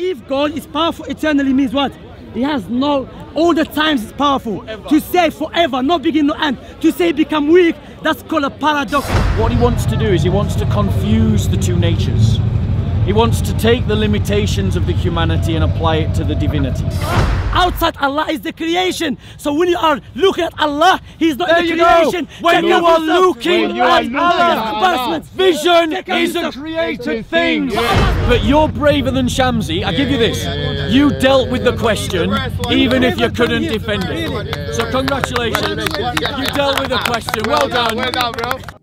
if God is powerful eternally means what? He has no, all the times is powerful. To say forever, no beginning, no end. To say become weak, that's called a paradox. What he wants to do is he wants to confuse the two natures. He wants to take the limitations of the humanity and apply it to the divinity. Outside Allah is the creation. So when you are looking at Allah, He's not There in the you go. creation. When you are looking When you at are looking Allah. at embarrassment. Vision Check is a yourself. created thing. But you're braver than Shamsi. I give you this. You dealt with the question even if you couldn't defend it. So congratulations. You dealt with the question. Well done. Well done, bro.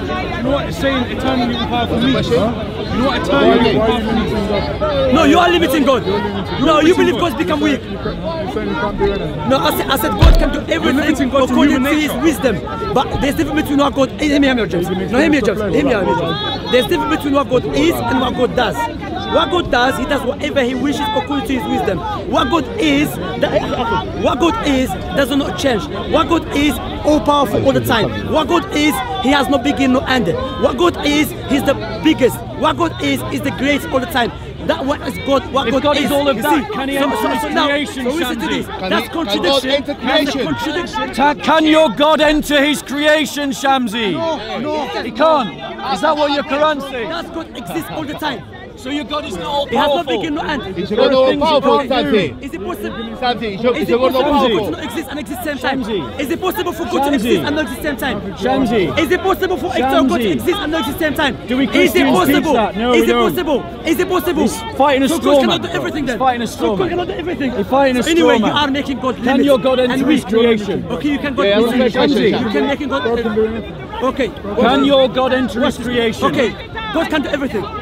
You know what it's saying eternally powerful means? You know what eternally powerful means? No, you are limiting God. No, you believe God's become weak. You're saying you can't do anything. No, I said, I said God can do everything God according to His wisdom. But there's difference between what God. Hear me, hear me, James. No, hear me, James. Me, hear me, James. There's difference between what God is and what God does. What God does, He does whatever He wishes according to His wisdom. What God is, that, what God is, does not change. What God is, all powerful all the time. What God is, He has no beginning, no end. What God is, He's the biggest. What God is, is the greatest all the time. That what is God. What If God, God is all of that, see? can He enter his now- creation, So listen to this. Can That's he- can God contradiction. enter That's a creation? contradiction. Ta- Can your God enter his creation, Shamsi? No, He can't. Is that what your Quran says? That God exists all the time. So your God is not all powerful. He has no powerful. beginning, no end. Is your God all powerful, Santi? Is it possible? Santi, is your, Is is it your God all possible for God to powerful? not exist and exist same time? Shamsi. Is it possible for God to exist and not exist same time? Shamsi. Is it possible for external God to exist and not exist same time? Do we Is it Christians teach possible? that? No, Is we it don't. possible? Is it possible? He's fighting a so straw God cannot do everything then. He's fighting a storm. So God cannot do everything. He's fighting a So anyway, you are making God Can your God enter his creation? Okay, you can God. Yeah, you answer can- the. You can make God. God can do anything. Okay. Can your God enter his creation? Okay, God can do everything.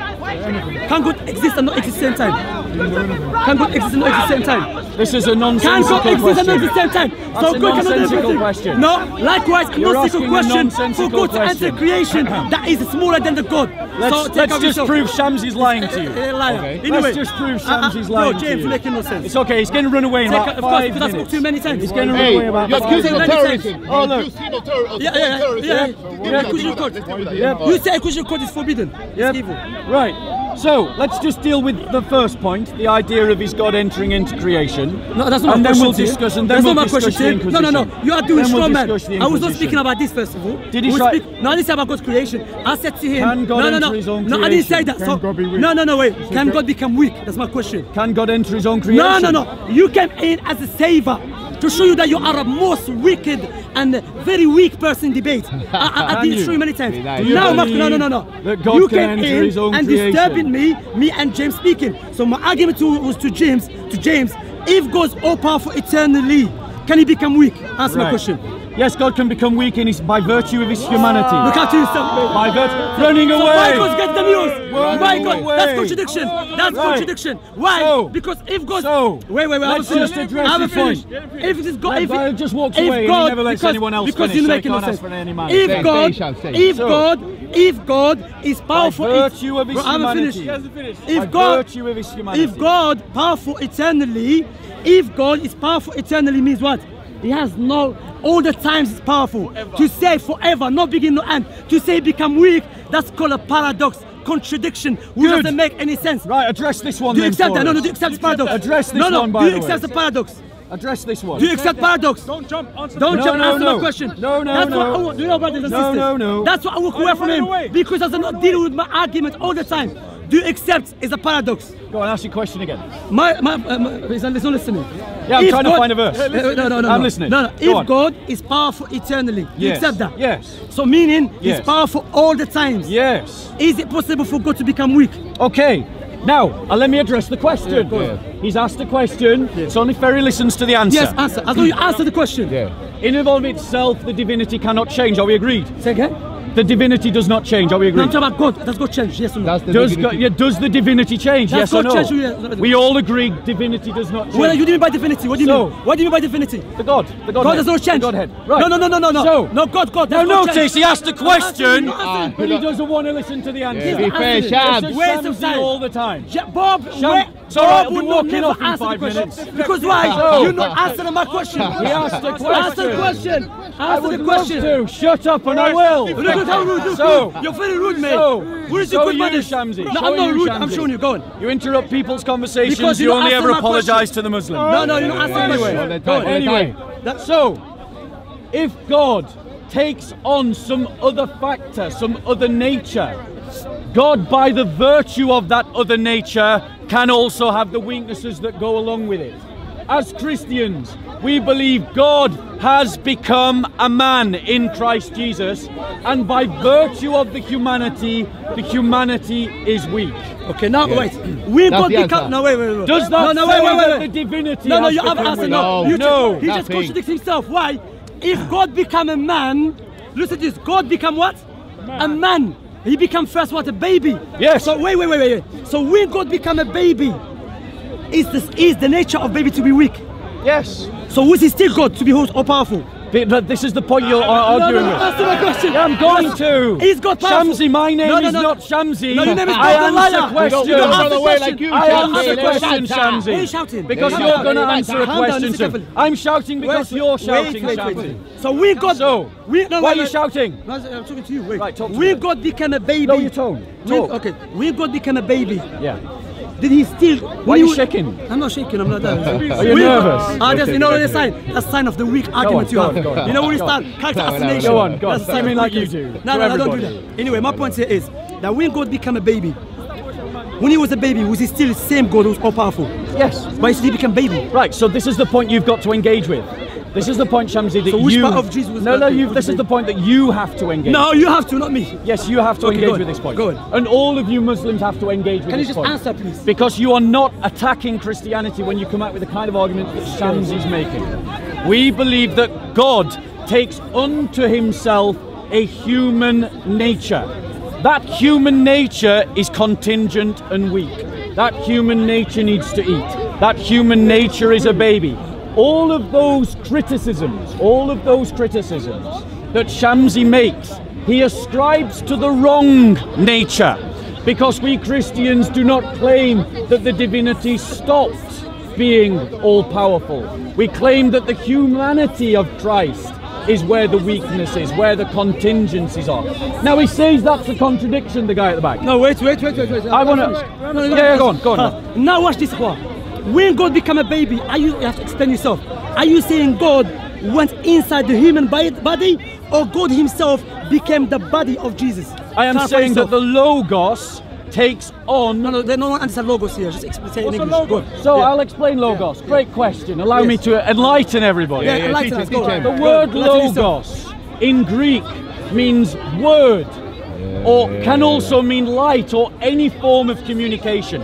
Can God exist and not exist at the same time? Can God exist and not exist at the same time? This is a nonsensical question. Can God nonsensical exist and not question. exist same time? That's a God cannot do everything. question. No, likewise, a You're nonsensical asking a question for nonsensical God to answer question. creation that is smaller than the God. Let's, so let's just yourself. prove Shamsi's lying to you. Eh, liar. Okay. Anyway, Let's just prove uh, uh, Shamsi's lying No, to James, you. you're making no sense. It's okay, he's going to run away in Take about of course, five because I spoke minutes. too many times. He's going to run away about you're five accusing of minutes. terrorism. Oh, You're look. accusing of terror- of Yeah, yeah, terrorism. yeah. So Yeah, accuse your God. gonna do that, Yep. yeah? You say accusation code is forbidden. Yep. It's evil. Right. So let's just deal with the first point, the idea of his God entering into creation. No, that's not and my then question. we'll discuss. And then that's we'll not my discuss question. No, no, no. You are doing we'll strong man. I was not speaking about this first of all. Did he We try- Speak, no, I didn't say about God's creation. I said to him. Can God no, no, enter no. his own no, I didn't say that. Can so, God be weak? No, no, no. Wait. Can God become weak? That's my question. Can God enter his own creation? No, no, no. You came in as a savior to show you that you are a most wicked and very weak person in debate. I, I, did you? show you many times. Now, no, no, no, no. You came in and disturbing me, me and James speaking. So my argument to, was to James, to James, if God's all powerful eternally, can he become weak? Answer my Right. question. Yes, God can become weak in his, by virtue of his humanity. Look at yourself. By virtue, running So away. why God get the news? Running Why God? away. That's contradiction. That's Right. contradiction. Why? So- because if God. so, wait, wait, wait. I let's haven't just finished. address I haven't point. If it is God, if it, just walks if away and he God, never lets because, anyone else because finish, you're so making no can't sense. for any man. If Stay, God, stay, Sham, if So- God, if God is powerful, By virtue of his Bro, I haven't humanity. finished. He hasn't finished. If God, virtue of his humanity. if God powerful eternally, if God is powerful eternally means what? He has no all the times it's powerful. To say forever, no beginning, no end. To say become weak, that's called a paradox, contradiction, which doesn't make any sense. Right, address this one Do you accept that? No, no, do you accept the paradox? Address this no, no, one, by do you the accept way. the paradox? Address this one. Do you accept paradox? Don't jump. Answer Don't the jump no, answer no. my question. No, no, That's no. what I want. Do you know, brothers and No, sisters? no, no. That's what I walk away from him away? because I not dealing with my argument all the time. Do you accept is a paradox? Go on, ask your question again. My, my, uh, my he's not listening. Yeah, I'm If trying to find a verse. Uh, no, no, no, I'm listening. No, no. Go If on. God is powerful eternally, you Yes. accept that? Yes. So meaning Yes. He's powerful all the times. Yes. Is it possible for God to become weak? Okay. Now, uh, let me address the question. go on. He's asked a question. It's only fair he listens to the answer. Yes, answer. As long as you answer the question. Yeah. In and of itself, the divinity cannot change. Are we agreed? Say again. The divinity does not change. Are we No, agreed? I'm talking about God. Does God change? Yes or no? That's the Does, divinity. go, yeah, does the divinity change? That's yes or no? change. We all agree divinity does not change. What do you mean by divinity? What do you So- mean? What do you mean by divinity? the God, the God, God does not change. The Godhead. Right. No, no, no, no, no, no. So, no, God, God. now that's God notice change. he asked a question, Not answering. Ah, but he doesn't want to listen to the answer. Yeah, be fair, answering. Shams. It's Waste time. all the time. Yeah, Bob, Sham- wait, Sorry, Bob I'll be would not walking never off in answer five the question. minutes. Because why? So- You're not answering my question. He asked a question. Answer the question. question. I Answer would the love question. to. Shut up and I will. How rude So- You're very rude, mate. So, Where is so your good you. Shamsi. No, So I'm not rude. I'm showing you. Go on. You interrupt people's conversations. Because you you only ever apologise to the Muslims. No, no, you're not answering Anyway, the all the question. time, Go on. Anyway, That- so if God takes on some other factor, some other nature, God, by the virtue of that other nature, can also have the weaknesses that go along with it. As Christians, we believe God has become a man in Christ Jesus, and by virtue of the humanity, the humanity is weak. Okay, now wait. We That's got the become. answer. No, wait, wait, wait. Does that no, no, wait, wait, wait, wait. the divinity No, no, you have become answered. No, No, you no, He just nothing. contradicts himself. Why? If God become a man, listen to this. God become what? A man. He become first what? A baby. Yes. So wait, wait, wait, wait. wait. So when God become a baby, is this is the nature of baby to be weak? Yes. So who is he still God to be who's all powerful? Th- th- This is the point you're ar- arguing no, no, with. answer my question. Yeah, I'm going to. He's got powerful. Shamsi, my name No, no, is not Shamsi. No, your name is I the answer liar. questions. You don't run away question. like you I answer questions, Shamsi. Why are you shouting? Because you're going to answer a question. I'm shouting because you're shouting, Shamsi. So we got. So, we, no, why are you shouting? I'm talking to you. Wait. Right, talk to we me. God became a baby. Lower your tone. Okay. We God became a baby. Yeah. Did he still? Why are you shaking? I'm not shaking. I'm not that. Are you We- nervous? Ah, that's you know the sign. That's sign of the weak argument you on, have. go on. You know when you start character Go assassination. go on, go on. That's a sign I mean of like you do, No, no, no, don't do that. Anyway, my point here is that when God became a baby, when he was a baby, was he still the same God who's all powerful? Yes. But he became baby. Right, so this is the point you've got to engage with. This is the point, Shamsi, that So which you... part of Jesus was no, no, you, this is the point that you have to engage No, you have to, not me. Yes, you have to Okay, engage with this point. go on. And all of you Muslims have to engage with Can this point. Can you just point. answer, please? Because you are not attacking Christianity when you come out with the kind of argument that Shams is making. We believe that God takes unto himself a human nature. That human nature is contingent and weak. That human nature needs to eat. That human nature is a baby. All of those criticisms, all of those criticisms that Shamsi makes, he ascribes to the wrong nature because we Christians do not claim that the divinity stopped being all powerful. We claim that the humanity of Christ is where the weakness is, where the contingencies are. Now he says that's a contradiction, the guy at the back. No, wait, wait, wait, wait, wait. I no, no, Yeah, go on, go on. Now watch this one. When God became a baby, are you, you have to explain yourself. Are you saying God went inside the human body, or God Himself became the body of Jesus? I am Clarify saying yourself. that the Logos takes on. no, no, there's no one understand logos here. Just explain say it in What's a English. Logos? So Yeah. I'll explain Logos. Great question. Allow me to enlighten everybody. Yeah, yeah, enlighten us. Go teach on. him. The word on, logos in Greek means word, or can also mean light or any form of communication.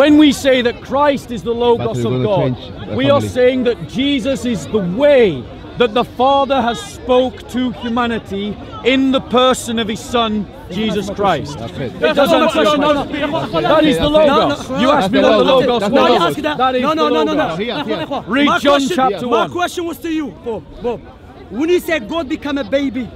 When we say that Christ is the logos of God, we are saying that Jesus is the way that the Father has spoke to humanity in the person of his Son, Jesus Christ. That's it. It does not my answer your. No, no. That is the No, no, logos. You no, asked me what the the logos. logos No, you was. that. That is no, no, no, no, no. logos. Here, here. Read John question- chapter My question was to you, Bob. Bob, when you said God became a baby,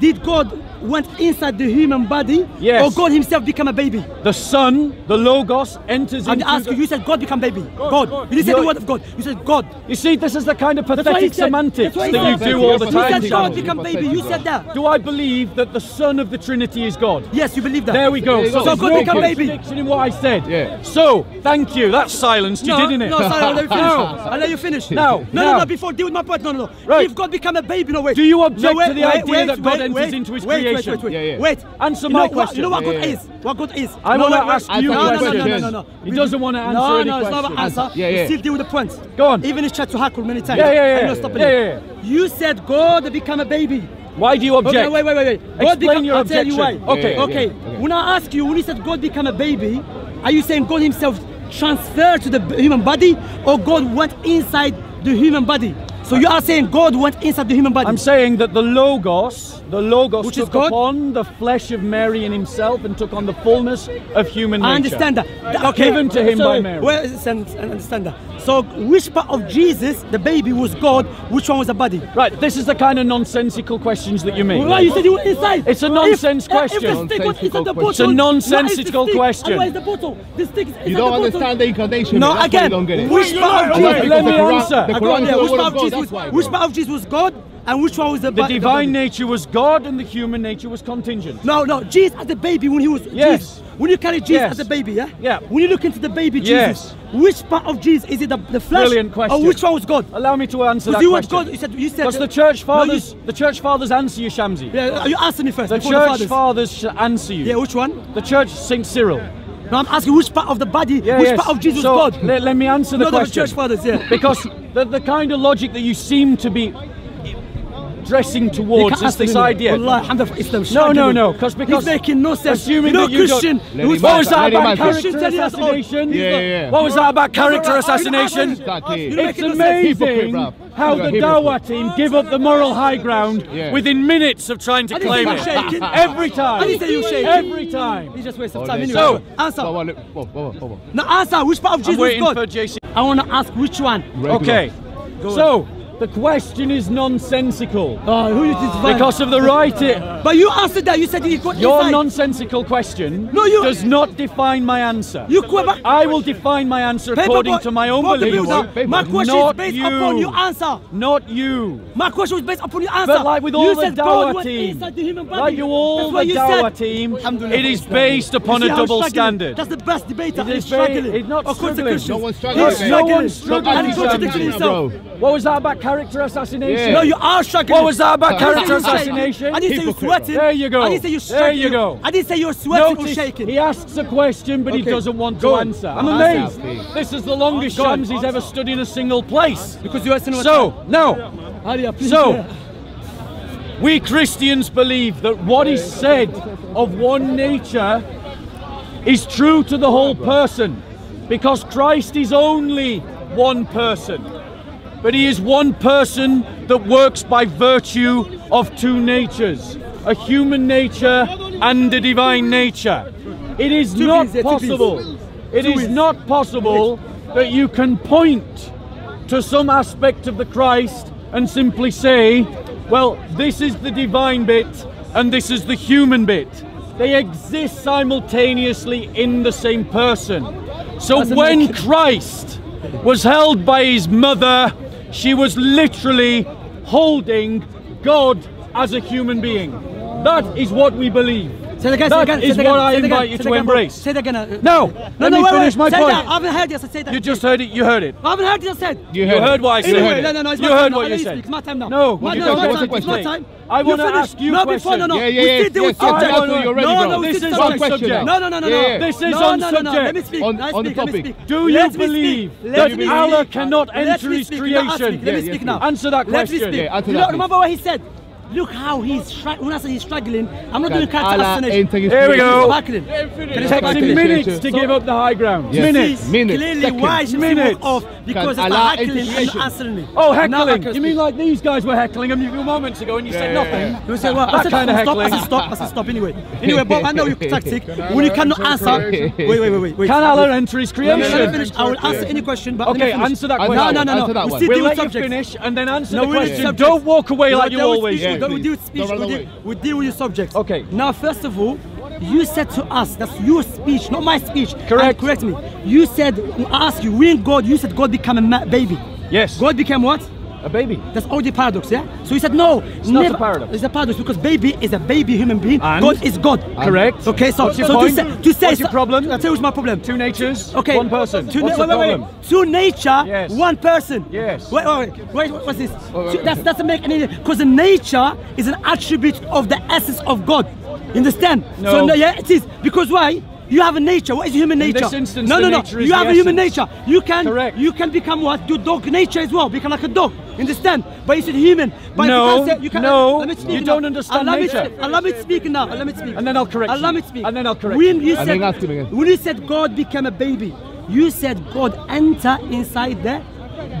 did God went inside the human body, Yes. or God Himself became a baby? The Son, the logos, enters I'm into. asking the- you. You said God became baby. God. You didn't say the word of God. You said God. You see, this is the kind of pathetic said. semantics That's that you do all the time. You said God Shamsi. became baby. You said that. Do I believe that the Son of the Trinity is God? Yes, you believe that. There we go. There you go. So, So God no become baby. contradiction in what I said. Yeah. So, thank you. That's silenced you, No, didn't it? no, sorry, I'll let you finish. No. I'll let you finish. No, no, no, no. no, before, deal with my point. No, no, no. Right. If God become a baby, no, wait. Do you object no, wait, to the wait, idea wait, that God wait, enters wait, into his wait, creation? Wait, wait, wait, Yeah, yeah. wait. Answer you my know what, question. You know what Yeah, God yeah, is? What God is? I no, wait, wait. ask you no, no, no, no, no, no, no. He doesn't wanna answer no, any No, it's not questions. answer. Yeah, You still deal with the points. Go on. Even if tried to hackle many times. Yeah, yeah, yeah. Not stopping Yeah, you. yeah, You said God become a baby. Why do you object? Okay, wait, wait, wait, wait. God Explain become, your I'll tell you why. objection. Okay. Yeah, okay. yeah, okay. When I ask you, when you said God become a baby, are you saying God Himself transferred to the human body, or God went inside the human body? So you are saying God went inside the human body. I'm saying that the Logos, The Logos Which is took God? upon the flesh of Mary and himself and took on the fullness of human nature. I understand that. Th- Given to him so, by Mary. Well, understand, understand that. So, which part of Jesus, the baby, was God? Which one was the body? Right, this is the kind of nonsensical questions that you make. Why you said you were inside? It's a nonsense if, question. If the stick was inside the bottle, It's a why is the nonsensical question. Why is the bottle? The stick is You don't bottle. understand the incarnation. No, again, get it. which part of Jesus? Let me answer. The I got Quran it. is the Which word part of of God. Jesus That's was? why. Which bro. part of Jesus was God, and which one was the The divine body? nature was God and the human nature was contingent. No, no, Jesus as a baby when he was Yes. Jesus. When you carry Jesus Yes. as a baby, yeah? Yeah. When you look into the baby Jesus, Yes. which part of Jesus is it the, the flesh? Brilliant question. Or which one was God? Allow me to answer that Because you question. God. You said you said Because the No, church you- fathers, the church fathers answer you, Shamsi. Yeah, you answer me first. The church fathers. fathers answer you. Yeah, which one? The church, Saint Cyril. No, I'm asking which part of the body, Yeah, which yes. part of Jesus so, God? Let, let me answer the no, the question. church fathers, yeah. Because the, the kind of logic that you seem to be dressing towards is this idea. Wallah, alhamdulillah, Islam, No, no, no, 'cause- because- he's making no sense. assuming know, that you don't- Christian. Him What was that about character Christian ten years old. assassination? Yeah, yeah. What was that about character That's all right. assassination? Exactly. You know, It's making no sense. Hypocrite, amazing how the. Dawa team give up the moral high ground within minutes of trying to claim it. Every time. I didn't say you shaking. Every time. You just waste Oh, some time anyway. So- answer. Now answer. Which part of Jesus waiting was for God? I want to ask which one. Okay. So the question is nonsensical Oh, who you define? because of the right. But you answered that. You said you got Your inside. nonsensical question No, you- does not define my answer. You. I will define my answer Paper according boy- to my own beliefs. My question Not is based you. upon your answer. Not you. My question was based upon your answer. But like with all you the said God team, the like you all the what you Dawa said. team, it is based upon a double standard. That's the best debater. It He's struggling. it's not struggling. No one's struggling, No one's struggling. And he's contradicting Bro. himself. What was that about character assassination? Yeah. No, you are struggling. What was that about I didn't say character assassination? I didn't say you're sweating. There you go. I didn't say you're There you go. I didn't say you're sweating or shaking. he asks a question, but he doesn't want Go to on. answer. I'm amazed. This is the longest oh, Go on. Shamsi's ever stood in a single place. Because you are saying So, now. So, we Christians believe that what is said of one nature is true to the whole person because Christ is only one person. But he is one person that works by virtue of two natures a human nature and a divine nature. It is not beans, yeah, two possible. It is not possible that you can point to some aspect of the Christ and simply say, well, this is the divine bit and this is the human bit. They exist simultaneously in the same person. So when Christ was held by his mother, she was literally holding God as a human being. That is what we believe. Say again, That again, is say it again, what I invite you to embrace. Say it again. uh, No, no, let no, me finish my say point. That. I haven't heard this. Say that. You just heard it. You heard it. I haven't heard this said. You heard, what I said. Anyway, no, no, no, you heard what you said. It's my time now. No, you no, it's my time. It's my time. I wanna ask you a No, no, question. no. Yeah, yeah, We yeah, still deal with yes, yes, subject. I know you're ready, no, no, This is subject. on subject. No, no, no, no, no. This is no, on no, no, no. Let me speak. On- Let me the speak. Let me topic. Do you believe that Allah cannot enter His speak. Let me creation? Let me speak now. Answer that Let me question. speak. You that question. remember what he said? Look how he's struggling. When I say he's struggling, I'm not Can doing character Allah assassination. Here we go. Struggling. Can It takes him minutes to So- give up the high ground. Yes. Minutes. Minutes, Clearly, seconds. why should Minutes. he off? Because Can it's Allah oh, heckling and enter answering me. Oh, heckling. You mean like these guys were heckling him a few moments ago and you said Yeah, yeah, nothing? yeah. You say what? That I said kind of stop. I heckling. said stop. I said stop. Anyway, anyway, Bob, I know your tactic. When you cannot answer, wait, wait, wait, wait, wait. Can Allah enter His Let let me creation? finish. I will answer any question, but Okay, answer that question. No, no, no, no. We one. still We'll deal with let you finish and then answer the we deal with question. Don't walk away like you always speech, Yeah, we deal- do. We deal with speech. Run We deal, away. we deal with your subjects. Okay. Now, first of all, you said to us, that's your speech, not my speech. Correct. And correct me. You said, I asked you, when God, you said God became a baby. Yes. God became what? A baby. That's already paradox, yeah? So he said no. It's not a paradox. It's a paradox because baby is a baby human being. And? God is God. Correct. Okay, so, What's so to say, to say What's your problem? I'll tell you what's my problem. Two natures. Okay. One person. Two, What's wait, the wait, problem? wait. Two nature, Yes. one person. Yes. Wait, wait, wait. wait what's this? wait, wait. That doesn't make any because the nature is an attribute of the essence of God. You understand? No. So no, yeah, it is. Because why? You have a nature. What is human In nature? this instance, no, the no, no. nature You have a human nature. You can, Correct. you can become what? Do dog nature as well. Become like a dog. Understand? But you said human. But No, you can't say, you can, no, let me speak you now. don't understand Allow me nature. to- Allow me to speak now. Allow me to speak. And then I'll correct Allow you. me to speak. And then I'll correct when you. you And said, then ask him again. when you said God became a baby, you said God enter inside the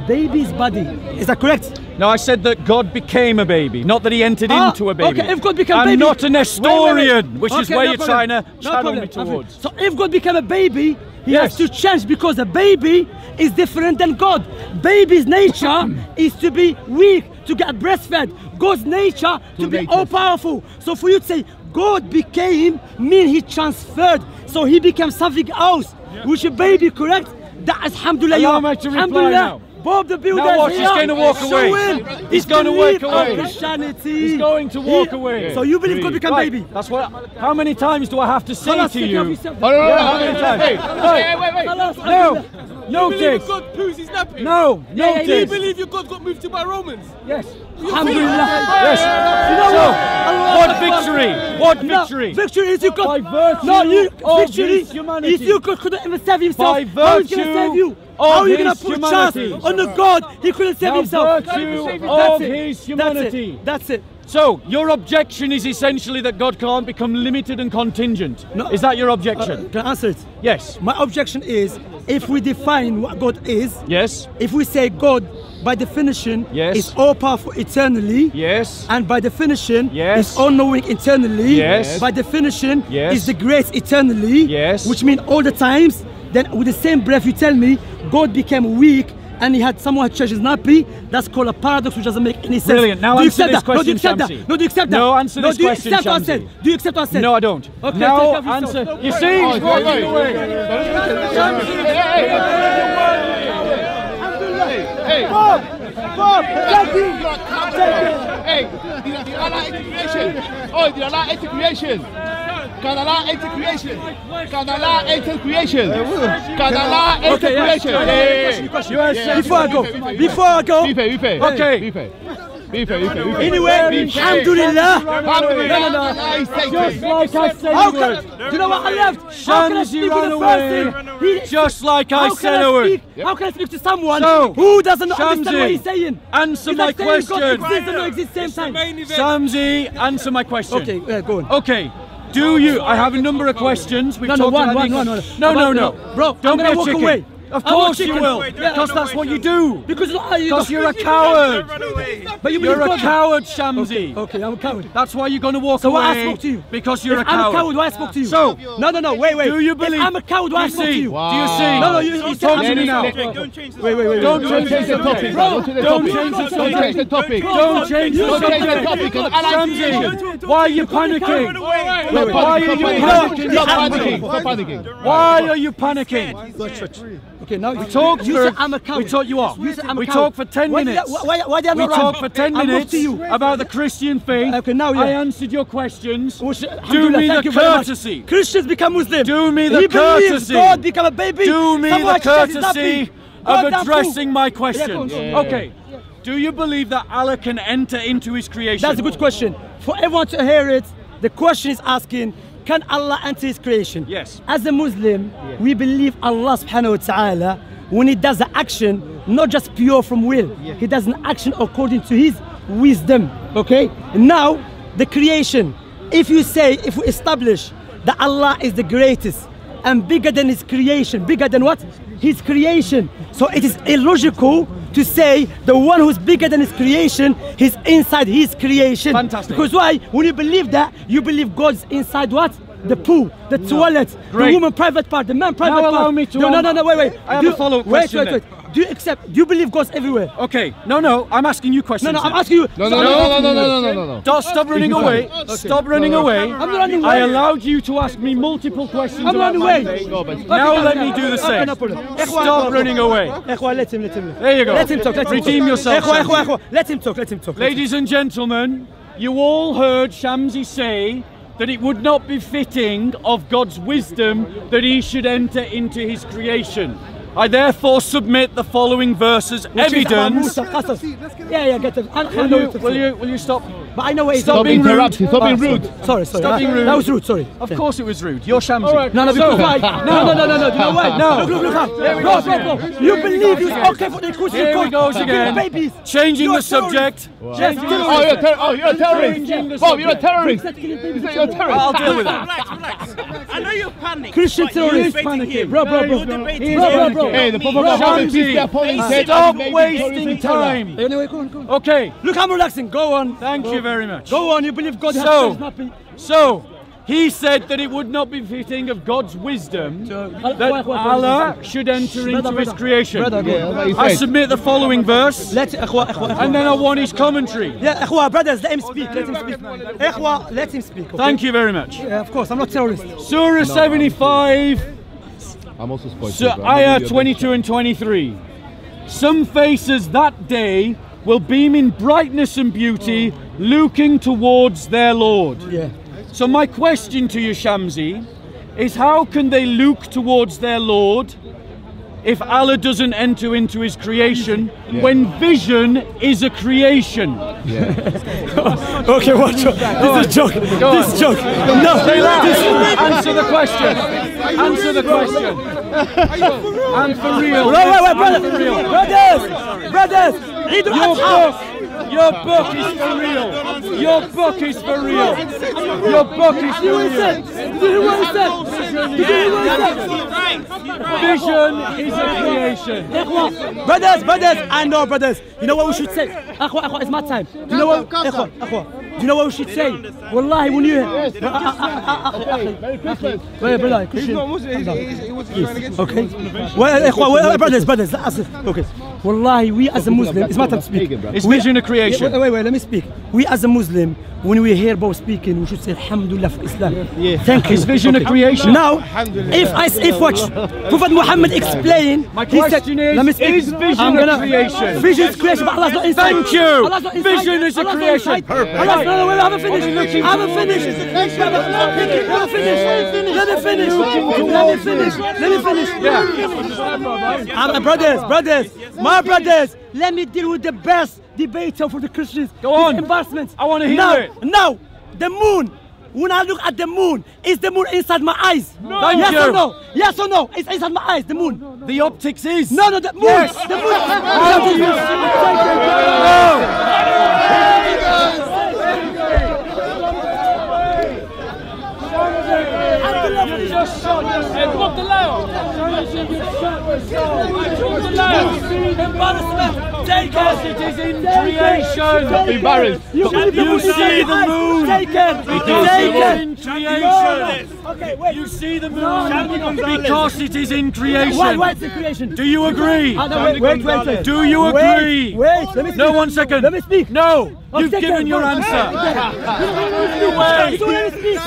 baby's body. Is that correct? No, I said that God became a baby, not that he entered Ah, into a baby. Okay, if God became a I'm baby. not a Wait, wait, Nestorian, wait. which is Okay, where no you're problem. trying to channel me towards. So if God became a baby, he Yes. has to change because a baby is different than God. Baby's nature is to be weak, to get breastfed. God's nature to be all powerful. So for you to say God became mean he transferred. So he became something else, which a baby, correct? That is alhamdulillah. Allow me to reply Alhamdulillah. now. Bob the Builder Now watch, he's going to walk away. him. He's going to walk away. Christianity. He's going to walk He- away. So you believe God became Right, baby? That's what. How many times do I have to say to you? care of yourself. No, no, Yeah, no, how no, many no, times? Hey, Right. hey, wait, wait. Khalas, No, alhamdulillah. no You believe this. God poos his nappy? No, Yeah, no yeah, Do you this. believe your God got moved to by Romans? Yes. Alhamdulillah. Yes. You know So, Allah what Akbar. victory? What No, victory? victory is you could. By virtue no, you, of victory. his humanity. If you could, couldn't even save himself, By how is he virtue gonna save you? How are you gonna put humanity. trust on the God? He couldn't save himself. virtue That's of it. his That's humanity. it. That's it. So, your objection is essentially that God can't become limited and contingent. No. Is that your Uh, objection? can I answer it? yes. My objection is if we define what God is, Yes. if we say God by definition Yes. is all powerful eternally, Yes. and by definition Yes. is all knowing eternally, Yes. by definition Yes. is the grace eternally, Yes. which means all the times, then with the same breath you tell me God became weak and he had someone who changed his nappy, that's called a paradox which doesn't make any sense. Brilliant. Now do you answer this that? no, do you question, accept Shamsi. that? No, do you accept that? No, answer no, this do you question, accept what I said? Do you accept what I said? No, I don't. Okay, now take answer. yourself. You see, he's walking wait. away. Hey, Bob! Bob! Thank you! hey, did, Allah enter creation? Oh, did Allah enter creation? Canala 80 creation. Canala 80 creation. Eh, Canala 80 okay, yes, creation. Yes, yes, Question, yes. Before I go, before I go. Bife, bife. Okay. Bife. Bife, bife, bife. Anyway, alhamdulillah. Alhamdulillah. Just like I said How can, Do you know what I left? Shanji ran away. Just like I said I would. How can I speak to someone so, who doesn't Shamsi, understand what he's saying? Answer my question. God answer my question. Okay, uh, go on. Okay. Do you? I have a number of questions. We've No, no, talked one, about one, one, one. No, no, no. Bro, I'm don't a walk chicken. away. Of course you will, because that's what you do. Because you Because you're a coward. But you You're a coward, Shamsi. Okay, I'm a coward. That's why you're going to walk So away. why I spoke to you? Because you're if a coward. I'm a coward, why I spoke to you? So, no, no, no, wait, wait. Do you If believe? I'm a coward, why I do you spoke to see? you? Do you see? No, no, you, you Talk to me now. Wait, wait, wait. Don't Don't change change the the topic. subject. Don't change the topic. Don't change the topic. Don't change the Don't change the topic. because Allah is creation. Shamsi, why are you panicking? Why are panicking. you Stop panicking? panicking. Stop panicking. Why are you panicking? Okay, now you Talk you for, said I'm a coward. We talk you are. You said I'm a we coward. talk for 10 Why minutes. Why, why did I we not run? talk for 10 I minutes to you. about the Christian faith. Okay, now, yeah. I answered your questions. Oh, shit, Do me the you very much. courtesy. Christians become Muslim. Do me the he courtesy. God become a baby. Do me Someone the courtesy of addressing my Yeah, go on, questions. go. Okay. Do you believe that Allah can enter into his creation? That's a good question. For everyone to hear it, the question is asking, can Allah enter his creation? Yes. As a Muslim, we believe Allah subhanahu wa ta'ala, when he does an action, not just pure from will, he does an action according to his wisdom. Okay? Now, the creation. If you say, if we establish that Allah is the greatest and bigger than his creation, bigger than what? His creation. So it is illogical to say the one who's bigger than his creation, he's inside his creation. Fantastic. Because why? When you believe that, you believe God's inside what? The pool, the toilet, Great. the woman private part, the man private Now part. allow me to No, no, no, no, wait, wait. I have Do- a follow-up wait, question Wait, then. wait, Do you accept? Do you believe God's everywhere? Okay. No, no. I'm asking you questions. No, no, I'm asking you. No, no, no, no, no, no, no, no, no, no. Don't stop running away. Stop running away. I'm not running I allowed you to ask me multiple questions I'm about running away. faith. No, but Now let me do the same. no problem. Ikhwan, Stop running away. Ikhwan, let him, let him. There you go. Let him talk. Let him Redeem yourself, Ikhwan, Shamsi. ikhwan, ikhwan. Let him talk. Let him talk. Ladies and gentlemen, you all heard Shamsi say that it would not be fitting of God's wisdom that he should enter into his creation. I therefore submit the following verses evidence. Yeah, yeah, get it. I, I Will you, will you, will you stop? But I know where he's Stop Stop being rude. interrupting. Stop being rude. Sorry, sorry. Stop being rude. That was rude. Sorry. Of course it was rude. You're Shamsi. No, no, because So- why? No, no, no, no, no. Do you know why? No. Look, look, look. how- we Bro, go bro, again. bro. You believe it's okay for the Christian Here he goes again. babies. Changing You're the subject. Yes, Changing the Oh, you're a ter- oh, you're a terrorist. Bob, you're a terrorist. You're a terrorist. I'll deal with it. Relax, relax. I know you're panicked. Christian but you're terrorists panicking. Bro, bro, bro. You're debating He's Bro, bro, bro. Hey, the Prophet Bro, Muhammad, peace be Shamsi, upon him, said, stop wasting time. Anyway, go on, go on. Okay, Look, I'm relaxing. Go on. thank you very much. Go on. You believe God has So- said nothing. So, he said that it would not be fitting of God's wisdom that Allah should enter into his creation. I submit the following verse eh, eh, eh, and then I want his commentary. Yeah, brothers, let him speak. Let him speak. Let him speak. Okay? Thank you very much. Yeah, of course, I'm not terrorist. Surah 75, I'm also spoiled. So, ayah 22 and 23. Some faces that day will beam in brightness and beauty, looking towards their Lord. Yeah. So my question to you, Shamsi, is how can they look towards their Lord if Allah doesn't enter into His creation when vision is a creation? Okay, watch out. This is a joke. This is joke. No, Answer the question. Answer the question. And for real. Wait, wait, wait, and brothers, brothers, Your book, your book is for real. Your book is for real. Your book is for hear what he said? real. Did you hear what he said? Did you hear what he said? Vision is a creation. Brothers, brothers, I know, brothers. You know what we should say? Akhwa, akhwa, it's my time. Do you know what? Akhwa, akhwa. Do you know what we should say? Wallahi, when you Merry Christmas. Wait, brother, Christian. Okay. Well, ikhwa, well, brothers, brothers, okay. Wallahi, we as a Muslim, it's my time to speak. It's vision of Wait, creation. wait, wait, let me speak. We as a Muslim, when we hear both speaking, we should say Alhamdulillah for Islam. Yeah. Thank you. Is vision of creation? Now, if I if watch Prophet Muhammad explain, My he said, question is, let me speak. is vision I'm gonna- creation? Vision is creation, but Allah's not inside. Thank you. Allah's not inside. Vision is a Allah's not creation. inside. Perfect. Allah's no, no, wait, I haven't finished. I haven't finished. Let me finish. Let me finish. Let me finish. Let me finish. Yeah. Brothers, brothers, my brothers, let me deal with the best debater for the Christians. Go on. Embarrassment. I wanna hear now, it. Now, the moon. When I look at the moon, is the moon inside my eyes? No. Thank yes you. or no? Yes or no? It's inside my eyes, the moon. The optics is. No, no, the moon. Yes. The moon. Embarrassment. Take Because it. it is in creation. Be embarrassed. You, You see the moon. Take it. Because it is in creation. Okay, wait. You see the moon because it is in creation. Why, why is the creation? Do you agree? Wait, wait, wait, wait. Do you agree? Wait, let me speak. No, one second. Let me speak. No, you've given your answer. Away.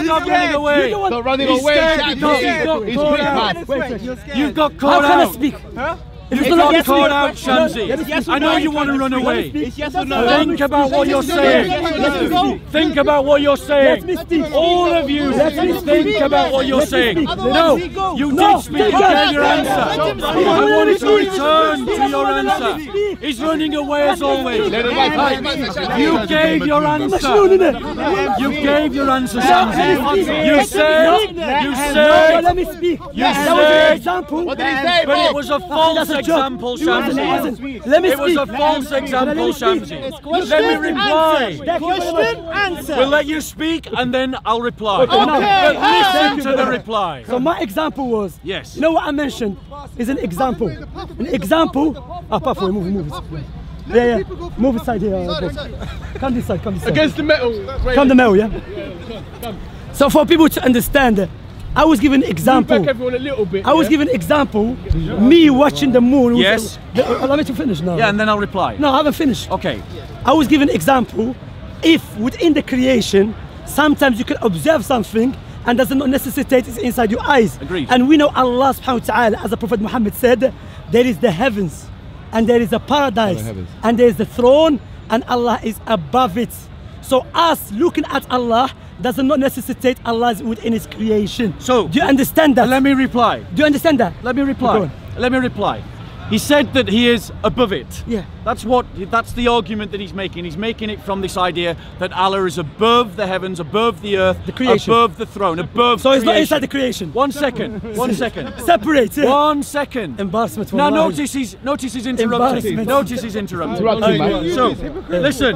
Stop running away. You don't want- Stop running He's away. scared Jack. because he's got He's caught out. Wait, wait. You've got How can I speak? If just it's got yes call out, Shamsi. Yes I know you want to run away. Yes or no? Think about what you're saying. Think about what you're saying. All of you, think about what you're saying. No, you did speak. You gave your answer. I want to return to your answer. He's running away as always. You gave your answer. You gave your answer, Shamsi. You said. You said. You said. But it was a false example, It wasn't, Shamsi. Let me It was a false example, Let me speak. Shamsi. Let me reply. Thank you very much. answer. We'll let you speak and then I'll reply. Okay, But listen to the reply. So my example was, Yes. you know what I mentioned is an example. An example. Ah, Papa, move, move it. Yeah, yeah. Move it side here. uh, boss. Come this side, come this side. Against the metal. Come the middle, yeah? So for people to understand, I was giving example. Back everyone a little bit. I was yeah? giving example, me watching the moon. was- Yes. Uh, Allow me to finish now. Yeah, and then I'll reply. No, I haven't finished. Okay. I was giving example, if within the creation, sometimes you can observe something and does not necessitate it's inside your eyes. Agreed. And we know Allah subhanahu wa ta'ala, as the Prophet Muhammad said, there is the heavens and there is a paradise heavens. and there is the throne and Allah is above it. So us looking at Allah does not necessitate Allah within his creation. So- do you understand that? Let me reply. do you understand that? Let me reply. Let me reply. He said that he is above it. Yeah. That's what that's the argument that he's making. He's making it from this idea that Allah is above the heavens, above the earth, The creation. above the throne, above So it's not inside the creation. One second. One second. Separate. yeah. One second. Embarrassment Now Allah. notice he's notice he's interrupted. Notice he's interrupted. Interrupting. So listen,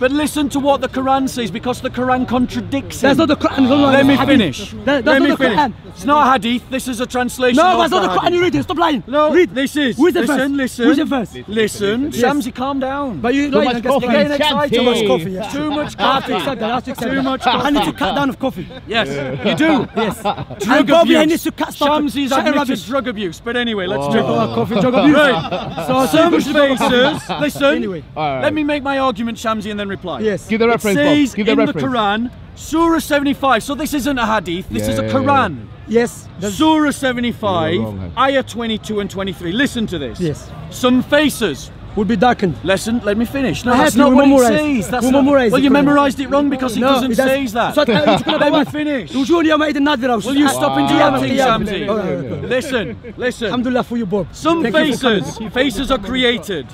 but listen to what the Quran says because the Quran contradicts That's him. not the Quran. no, no, Let me hadith. finish. That- that's Let me the finish. Quran. It's not a hadith. This is a translation. No, of that's not the. Quran. You read it. Stop lying. No, read. this is. Where's the listen, verse? listen. Where's the verse? Listen, Yes. Shamsi, calm down. But you Too like much I guess coffee. you're getting excited. Too much coffee. Yeah. Too much I have to coffee. accept that. I have to Too that. much I need to cut down of coffee. Yes, you do. Yes. Drug and Bobby abuse. needs to cut stop. Shamsi's admitted drug abuse. But anyway, let's oh. drink. Oh, coffee, drug abuse. Right. So Some you should go with coffee. faces. Listen. Anyway. Alright. Let me make my argument, Shamsi, and then reply. Yes. Give the reference, it Bob. says Give the in the Quran, Surah 75. So this isn't a hadith, this yeah, is a Quran. Yes. Surah 75, wrong, ayah 22 and 23. Listen to this. Yes. Some faces would be darkened. Listen, let me finish. No, that's not what memorize. it says. That's we not, well, you memorised it wrong because it no, doesn't say that. So let me finish. Will you stop interrupting, Shamsi? Listen, listen. Alhamdulillah for you, Bob. Some faces, faces are created.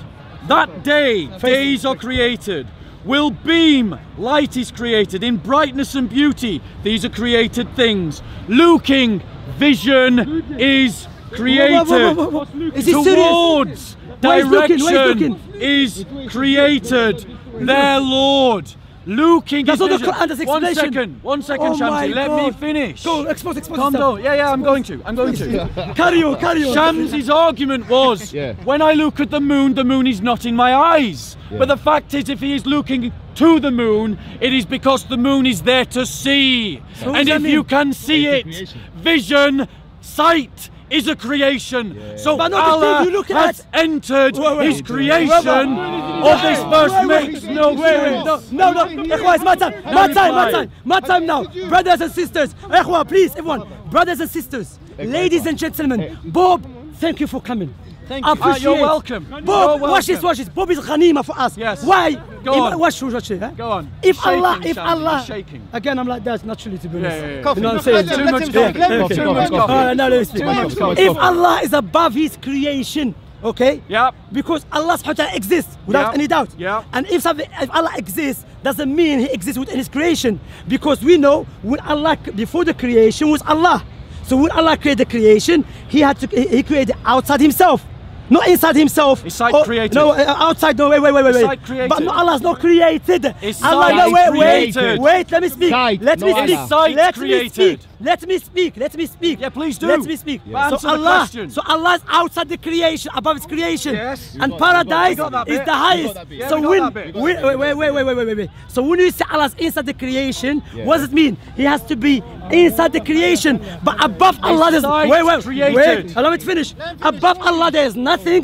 That day, days are created. Will beam, light is created. In brightness and beauty, these are created things. Looking, vision is created. Whoa, whoa, whoa, whoa. Is serious? Towards looking? Direction looking? is created. Their Lord. Looking That's not the that's One explanation. second, one second, Oh Shamsi. Let me finish. Go, expose, expose Calm down. Yeah, yeah, I'm going to. I'm going to. Carry on, carry on. Shamsi's argument was Yeah. when I look at the moon, the moon is not in my eyes. But the fact is, if he is looking to the moon, it is because the moon is there to see. what and if you can see it, vision, sight is a creation. So But not thing Allah you look has at. entered Wait, wait. His creation. Of this verse makes no sense. no, no, no, it's my time, my time, my time, my time now. Brothers and sisters, Ikhwan, please, everyone, brothers and sisters, ladies and gentlemen, Bob, thank you for coming. Thank you. Appreciate ah, you're welcome. Bob, You're watch this, watch this. Bob is ghanima for us. Yes. Why? Go If- on. Watch, watch it. Huh? Eh? Go on. If Shaking, Allah, if Allah, shaking. again, I'm like that naturally to be Yeah, honest. yeah, yeah. You know what I'm saying? Too much coffee. talk, let him Too much coffee. Right, now let. Too much coffee. If Allah is above His creation, okay? Yep. Because Allah subhanahu wa ta'ala exists without Yep. any doubt. Yeah. And if, something, if Allah exists, doesn't mean He exists within His creation. Because we know when Allah, before the creation was Allah. So when Allah created the creation, He had to, he created outside Himself. Not inside himself. Is sight Oh, created? No, uh, outside. No, wait, wait, wait, wait. Is wait. sight created? But no, Allah's not created. Is Allah, sight no, wait, wait, created? wait. Let me speak. Sight, let me no speak. Allah. Sight let me speak. Let me speak. Let me speak. Yeah, please do. Let me speak. But So Allah, so Allah is outside the creation, above His creation, Yes. and got- paradise we got that is bit. the highest. got that bit. Yeah, so we when, wait, wait, wait, wait, wait, wait, wait, wait. So when you say Allah's inside the creation, what does it mean? He has to be inside the creation, but above Allah there's sight wait, wait, created. wait. Allow me to finish. Above Allah there is nothing.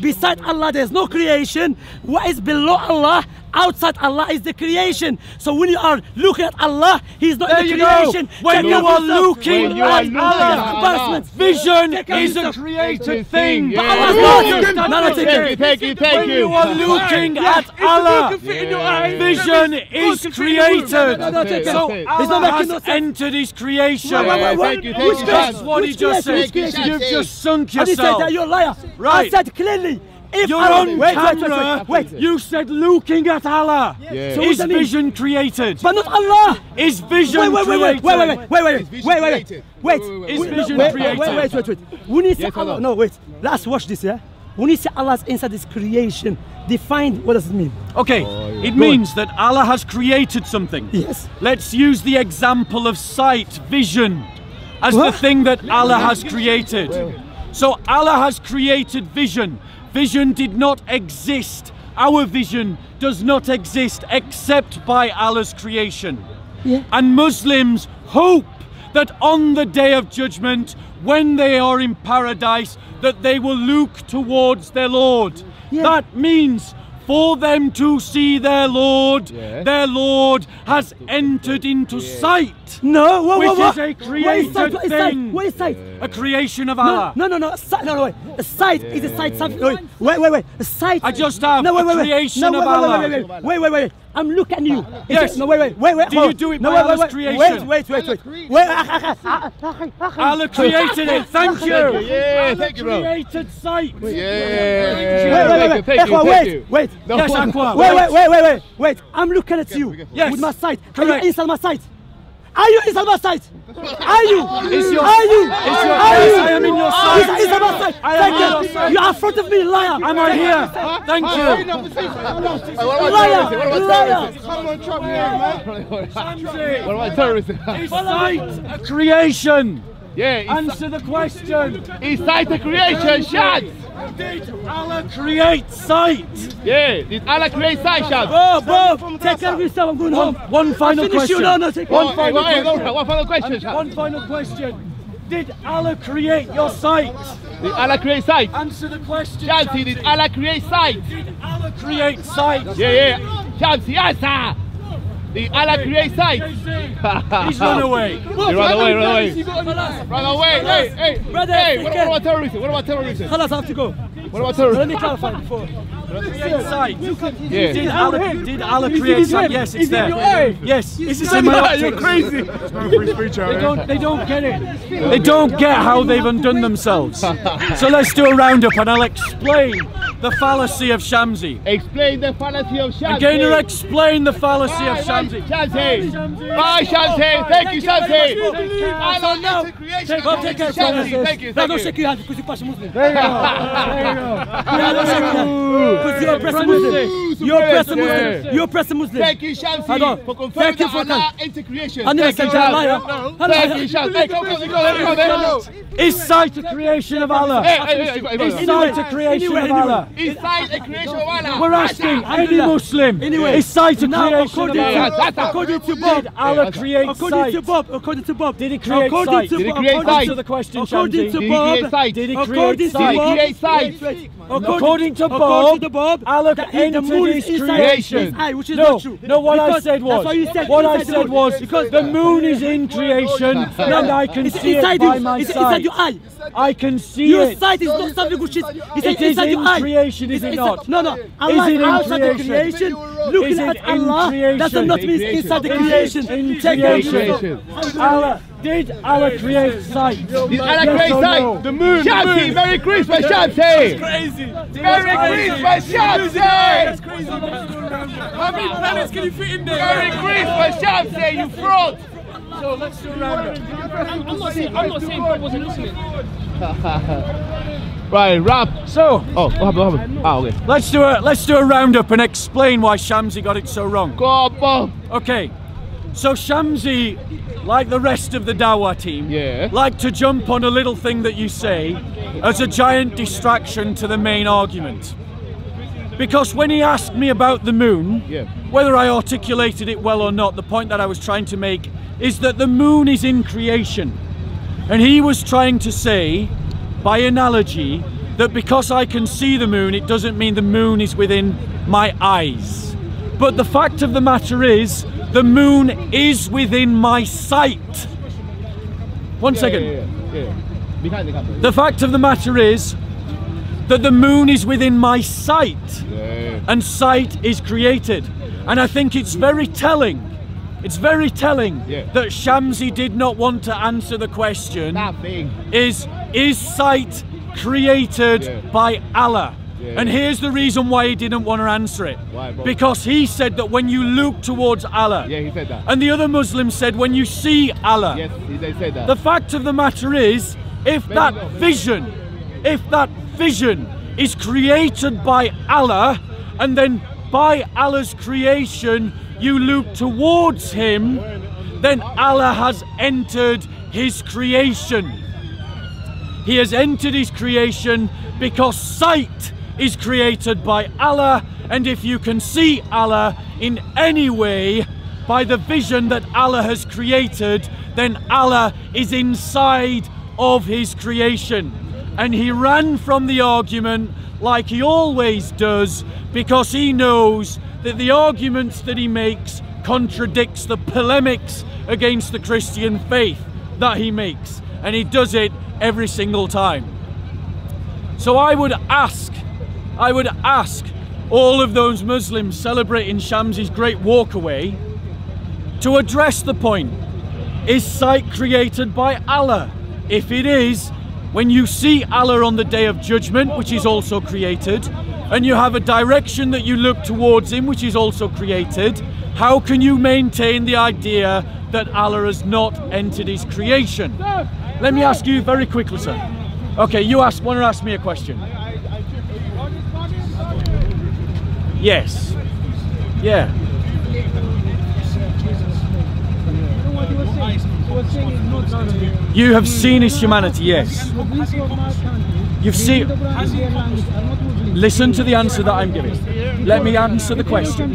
Beside Allah there is no creation. What is below Allah? Outside Allah is the creation. So when you are looking at Allah, He's not There the you go. creation. When you are looking When you are at looking Allah, at Allah. embarrassment. Vision is a yourself. created Thing, thing. yeah. Allah's You not. understand No, no, what take Thank you, thank you, When you. you are looking at Allah, vision is created. No, no, take it. So Allah has no entered His creation. Thank you, thank you. That's what he just said. You've just sunk I didn't say that. yourself. You're a liar. Right. I said clearly. If You're Allah, on wait, wait, camera. wait, wait, wait. You said looking at Allah. Yeah. So what Is does mean? vision created? But not Allah. Is vision Wait, wait, wait, wait, created? wait, wait, wait, wait, wait, wait, wait, wait, Wait, wait, wait, Is vision wait, created? Wait, wait, wait, wait. When you say Yes Allah, no? no, wait. Let's watch this, yeah. When you say Allah's inside this creation, define what does it mean? Okay, oh, yeah. it means that Allah has created something. Yes. Let's use the example of sight, vision, as What? the thing that Allah has created. So Allah has created vision. Vision did not exist. Our vision does not exist except by Allah's creation. Yeah. And Muslims hope that on the day of judgment, when they are in paradise, that they will look towards their Lord. Yeah. That means for them to see their Lord, Yeah. their Lord has entered into sight. Sight, No, what, Which what, what? is a Where is created sight? What is sight? thing. Where is sight? a creation of No, Allah. no, no, no, sight, no, no, wait. A sight is a sight. Something. Wait, wait, wait, wait. A sight. I just have no, wait, a wait, wait. creation no, of wait, Allah. Wait, wait, wait, wait, wait, wait. I'm looking at you. It's Yes. a- No, wait, wait, wait, wait. Do hold you do it no, by wait, Allah's wait, creation? Wait, wait, wait, wait. Wait, ah, ah, ah, ah, ah, ah, ah. Allah created it. Thank you. Yeah, thank you, bro. Created sight. Yeah. Wait, Thank wait, you, wait, thank you, thank wait, you. wait. No, Yes, Aqua. Wait, wait, wait, wait, wait, wait. I'm looking at you Yes. with my sight. Are you inside my sight? Are you inside my sight? Are you? Is your- are you? is your- are yes, you? I am in your sight. Inside my sight. I am Thank in your you. You are in front of me, liar. I'm I here? Thank you. Hey, What about Liar. terrorism? What about Liar. Come on, trouble here, man. What about terrorism? Is sight a creation? Yeah, Answer the question. sight the creation, shots. Did Allah create sight? Yeah, did Allah create sight, shots? Bro, bro, take care of yourself. I'm going One, home. one final you. question. No, no, take one final question. One final question. One final question. Did Allah create your sight? Did Allah create sight? Answer the question. Shanti, did Allah create sight? Did Allah create sight? Yeah, yeah. Shanti, answer. Did Allah create sight? He's run away. He run away, run away. Run away. Hey, hey, Brother, hey. What about terrorism? What about terrorism? Khalas, I have to go. What about terrorism? Let me clarify before. Create sight. Yeah. Did Allah, did Allah create sight? Yes, it's there. Yes, it's in my You're optics. crazy. They don't, they don't get it. They don't get how they've undone themselves. So let's do a roundup and I'll explain the fallacy of Shamsi. Explain the fallacy of Shanti. I'm going to explain the fallacy of Shamsi. Shanti. Bye, Shanti. Thank you, Shamsi. Allah now. is the creation. Go take care of Shanti. Thank you, thank don't you. shake your hand you're There you go. You go. Yeah, don't shake your. Because you're a Preston Muslim. You're a Preston Muslim. You're a Preston Muslim. Thank you, Hold for confirming Thank you that for Allah into creation. Never Thank you, said that, Shanti. liar. Thank you, on. Is sight a creation of Allah? Is sight a creation of. Allah? Inside a creation of Allah. We're asking any Muslim. Anyway, Is sight a creation of Allah? Yeah, that's to, a- according to Bob, Allah create according to? Bob, according to Bob, Did he create sight? Did he create according sight? Answer the question, According Shamsi. to Did he Bob, create sight? He according create to sight? Bob, create sight? wait, wait. According to Bob, Allah the moon his is inside creation. his which is No, not true. no, what I said was, that's you said what I said moon. was, because the moon is in creation, and I can see it by you, my it's sight. inside your eye. I can see Your it. sight is not something which is it's It is inside in your eye. creation, is it not? No, no. Allah it is in outside the creation? creation. Looking at Allah creation? does not mean In inside the creation. creation. In Take care of creation. Allah, did Allah create sight? Did Allah create sight? no? The moon. Shanti, Merry Christmas, Shanti. Crazy. Merry Christmas, Shanti. How many planets can you fit in there? Merry Christmas, Shanti, you fraud. So let's do a roundup. I'm not saying, I'm not saying Bob wasn't listening. Right, rap. So Oh, what happened? What happened? Ah, okay. let's do a let's do a roundup and explain why Shamsi got it so wrong. Go on, Bob. Okay, so Shamsi, like the rest of the Dawa team, Yeah. like to jump on a little thing that you say as a giant distraction to the main argument. Because when he asked me about the moon, Yeah. whether I articulated it well or not, the point that I was trying to make is that the moon is in creation. And he was trying to say, by analogy, that because I can see the moon, it doesn't mean the moon is within my eyes. But the fact of the matter is, the moon is within my sight. One second. Yeah, yeah, yeah. Behind the camera. The fact of the matter is that the moon is within my sight Yeah. and sight is created. And I think it's very telling. It's very telling Yeah. that Shamsi did not want to answer the question is is sight created Yeah. by Allah? Yeah. And here's the reason why he didn't want to answer it. Why, Because he said that when you look towards Allah, Yeah, he said that. and the other Muslims said when you see Allah, Yes, he they said that. the fact of the matter is, if that maybe. vision, if that vision is created by Allah, and then by Allah's creation you look towards Him, then Allah has entered His creation. He has entered His creation because sight is created by Allah, and if you can see Allah in any way by the vision that Allah has created, then Allah is inside of His creation. And he ran from the argument like he always does because he knows that the arguments that he makes contradicts the polemics against the Christian faith that he makes, and he does it every single time. So I would ask, I would ask all of those Muslims celebrating Shamsi's great walkaway to address the point. Is sight created by Allah? If it is, when you see Allah on the day of judgment, which is also created, and you have a direction that you look towards Him, which is also created, how can you maintain the idea that Allah has not entered His creation? Let me ask you very quickly, sir. Okay, you ask, want to ask me a question? Yes. Yeah. You have seen his humanity, yes. You've seen. Listen to the answer that I'm giving. Let me answer the question.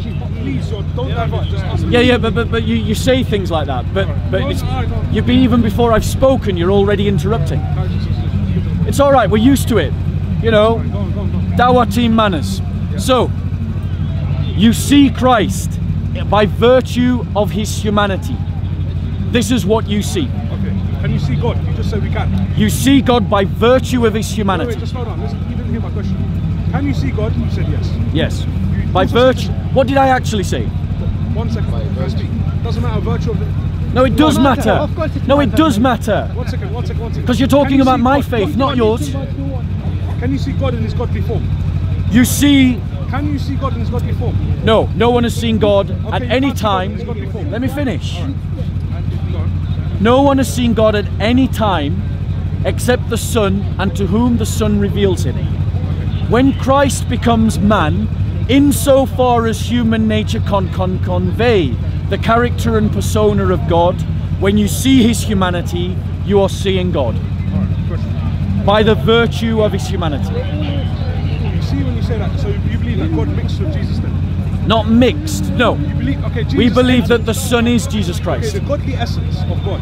Yeah, yeah, but but, but you, you say things like that. But but it's, you've been even before I've spoken. You're already interrupting. It's all right. We're used to it. You know, Dawah team manners. So you see Christ by virtue of his humanity. This is what you see. Okay. Can you see God? You just said we can. You see God by virtue of his Wait, wait, humanity. just hold on. Listen, you didn't hear my question. Can you see God? You said yes. Yes. By virtue. What did I actually say? One second. Can speak? Doesn't matter virtue of the. No, it does matter. matter. Of course it No, it matters, does matter. One second. One second. One second. Because you're talking you about my God? faith, not yours. Can you see God in His godly form? You see, Can you see God in His godly form? no, no one has seen God at any can't see God in time. His godly form. Let me finish. On. No one has seen God at any time except the Son and to whom the Son reveals him. When Christ becomes man, insofar as human nature can, can convey the character and persona of God, when you see his humanity, you are seeing God by the virtue of his humanity. You see when you say that, so you believe that God mixed with Jesus then? Not mixed, no. Believe, okay, Jesus We believe that the Son is Jesus Okay, Christ. the godly essence of God.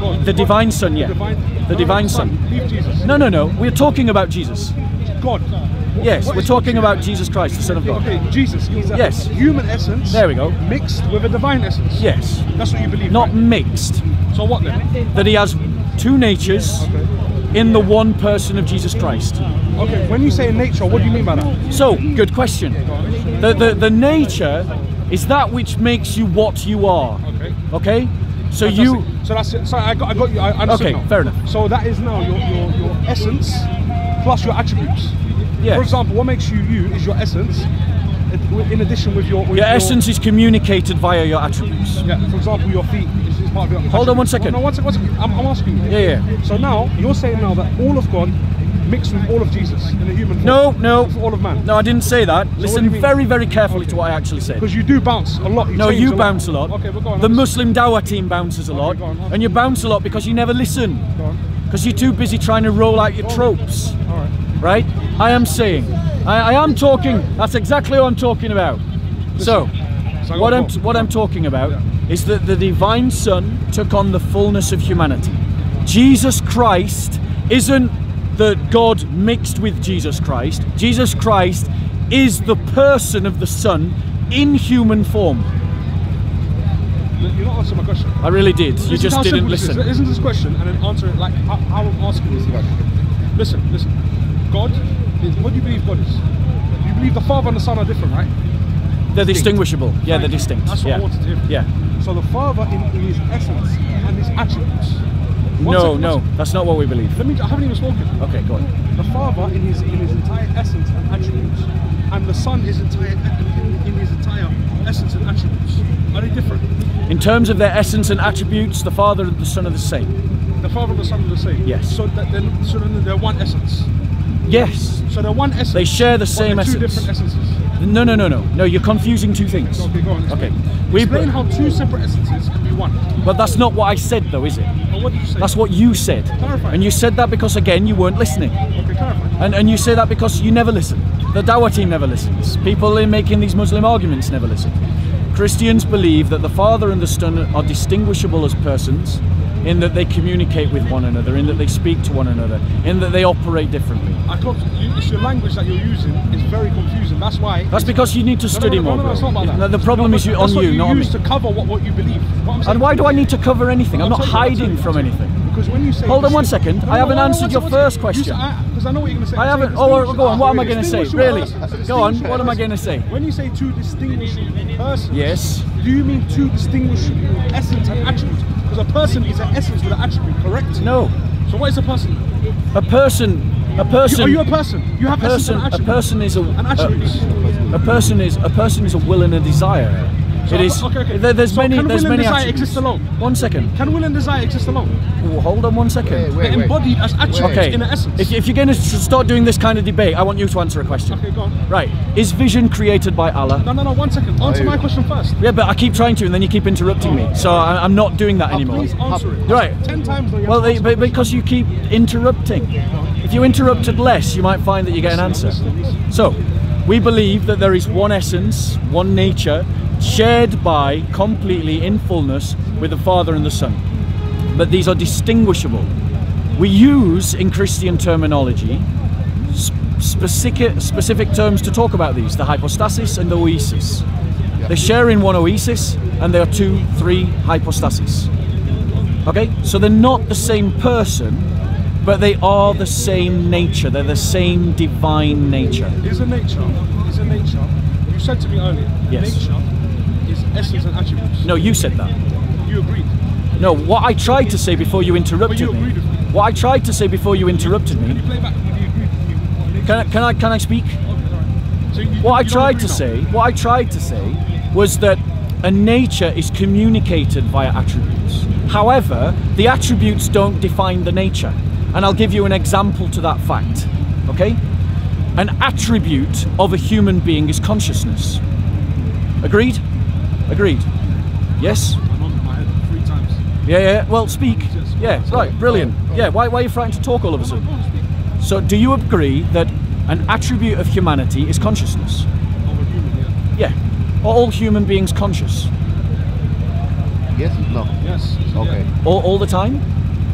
God The divine Son, yeah. The divine, The no, divine Son. No, no, no. We're talking about Jesus. God. What- Yes, what we're talking God? about Jesus Christ, the Son of God. Okay, Jesus. He's a Yes. human essence. There we go. Mixed with a divine essence. Yes. That's what you believe. Not right? mixed. So what then? That he has two natures in the one person of Jesus Christ. Okay, when you say nature, what do you mean by that? So, good question. The, the, the nature is that which makes you what you are. Okay. Okay? So you. So that's it. Sorry, I got, I got you. I Okay, now. fair enough. So that is now your, your, your essence plus your attributes. Yeah. For example, what makes you you is your essence. In addition with your with Your essence is communicated via your attributes. Yeah. For example, your feet is, is part of your. Hold on one second. No, one second. One second. I'm, I'm asking you. Yeah, yeah. So now you're saying now that all of God mixed with all of Jesus in a human form. No, no. With all of man. No, I didn't say that. do Listen very, very carefully to what I actually said. Because you do bounce a lot. No, you a lot. bounce a lot. Okay, go on. The Muslim Dawah team bounces a lot. go on. And you bounce a lot because you never listen. Because you're too busy trying to roll out your tropes. All right. Right? I am saying. I, I am talking. That's exactly what I'm talking about. So, So what I'm, what I'm talking about is that the divine Son took on the fullness of humanity. Jesus Christ isn't that God mixed with Jesus Christ. Jesus Christ is the person of the Son in human form. You're not answering my question. I really did. You just didn't simple this is. listen. Isn't this question and then answer it like how, how I'm asking this question? Listen, listen. God, is, what do you believe God is? You believe the Father and the Son are different, right? They're distinguishable. Yeah, they're distinct. That's what yeah. I wanted to hear. Yeah. So the Father in, in his essence and his attributes. One No, second, no, that's not what we believe. Let me. I haven't even spoken. Okay, go on. The Father in his in his entire essence and attributes, and the Son is entire in, his entire essence and attributes. Are they different? In terms of their essence and attributes, the Father and the Son are the same. The Father and the Son are the same. Yes. So that then, so then they're one essence. Yes. So they're one essence. They share the same they're two essence. different essences. No, no, no, no. No, you're confusing two things. Okay, go on. Okay. Explain. We, explain how two separate essences but that's not what I said, though, is it? Or what did you say? That's what you said. Clarify. And you said that because, again, you weren't listening. Okay, clarify. And, and you say that because you never listen. The Dawah team never listens. People in making these Muslim arguments never listen. Christians believe that the Father and the Son are distinguishable as persons, in that they communicate with one another, in that they speak to one another, in that they operate differently. I can't, you, it's your language that you're using is very confusing. That's why. That's because you need to No, no, study no, no, more. no, no, it's not about that. The problem is you, on what you, not on me. use to cover what, what you believe. What And why do I need to cover anything? I'm not tell you, I'll tell hiding you, from you. anything. Because when you say Hold on one second. I haven't answered your first question. Because I know what you're going to say. I haven't. Oh, go on. What am I going to say? Really? Go on. What am I going to say? When you say two distinguishable persons, Yes. do you mean two distinguishable essence and attributes? Because a person is an essence with an attribute, correct? No. So what is a person? A person. A person. Are you a person? You have essence person. A person is a. And attributes. A, a person is a person is a will and a desire. So, it is. okay, okay. There, there's So many. can there's will and many desire attributes. exist alone? One second. Can will and desire exist alone? Hold on one second. Wait, They're wait. embodied as attributes Okay. in an essence. If, if you're going to start doing this kind of debate, I want you to answer a question. okay, go on. Right. Is vision created by Allah? No, no, no. One second. Answer my question first. Yeah, but I keep trying to, and then you keep interrupting me. So I, I'm not doing that Oh, anymore. please answer it. Right. Ten times. now Well, they, but because you keep interrupting. If you interrupted less, you might find that you get an answer. So, we believe that there is one essence, one nature, shared by completely in fullness with the Father and the Son. But these are distinguishable. We use in Christian terminology specific specific terms to talk about these: the hypostasis and the ousia. They share in one ousia, and there are two, three hypostases. Okay, so they're not the same person, but they are the same nature. They're the same divine nature. Is a nature, is a nature. You said to me earlier, Yes. nature essence and attributes. No, you said that. You agreed. No, what I tried to say before you interrupted you me. agreed with me. What I tried to say before you interrupted Can you me. play back? You agree with me? Can I, can I can I speak? Okay, all right. So you, What I tried to now? say, what I tried to say was that a nature is communicated via attributes. However, the attributes don't define the nature. And I'll give you an example to that fact. Okay? An attribute of a human being is consciousness. Agreed? Agreed. Yes? I'm on my head three times. Yeah, yeah. Well, speak. Yes. Yeah, right. Brilliant. Yeah, why, why are you frightened to talk all of a sudden? go on, speak. So, do you agree that an attribute of humanity is consciousness? Of a human, yeah. Yeah. Are all human beings conscious? Yes? No. Yes. Okay. All, all the time?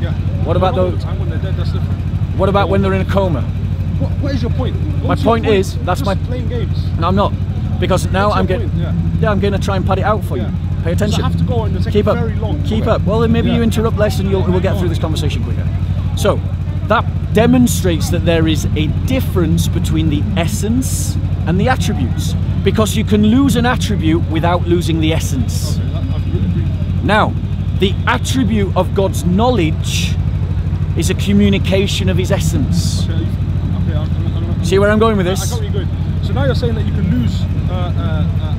Yeah. yeah. What about Not the- the time when they're dead? That's different. What about when they're in a coma? What, what is your point? What's your point is, that's Just my- playing games. No, I'm not. Because now What's I'm getting. Yeah. Yeah, I'm going to try and pad it out for Yeah. you. Pay attention. I have to go and Keep up. very long. Keep Okay. up. Well, then maybe Yeah. you interrupt less and you'll, we'll get through this conversation quicker. So, that demonstrates that there is a difference between the essence and the attributes. Because you can lose an attribute without losing the essence. Okay, that. Now, the attribute of God's knowledge is a communication of his essence. Okay, okay, I'm, I'm, I'm, See where I'm going with I this? So now you're saying that you can lose uh, uh, uh.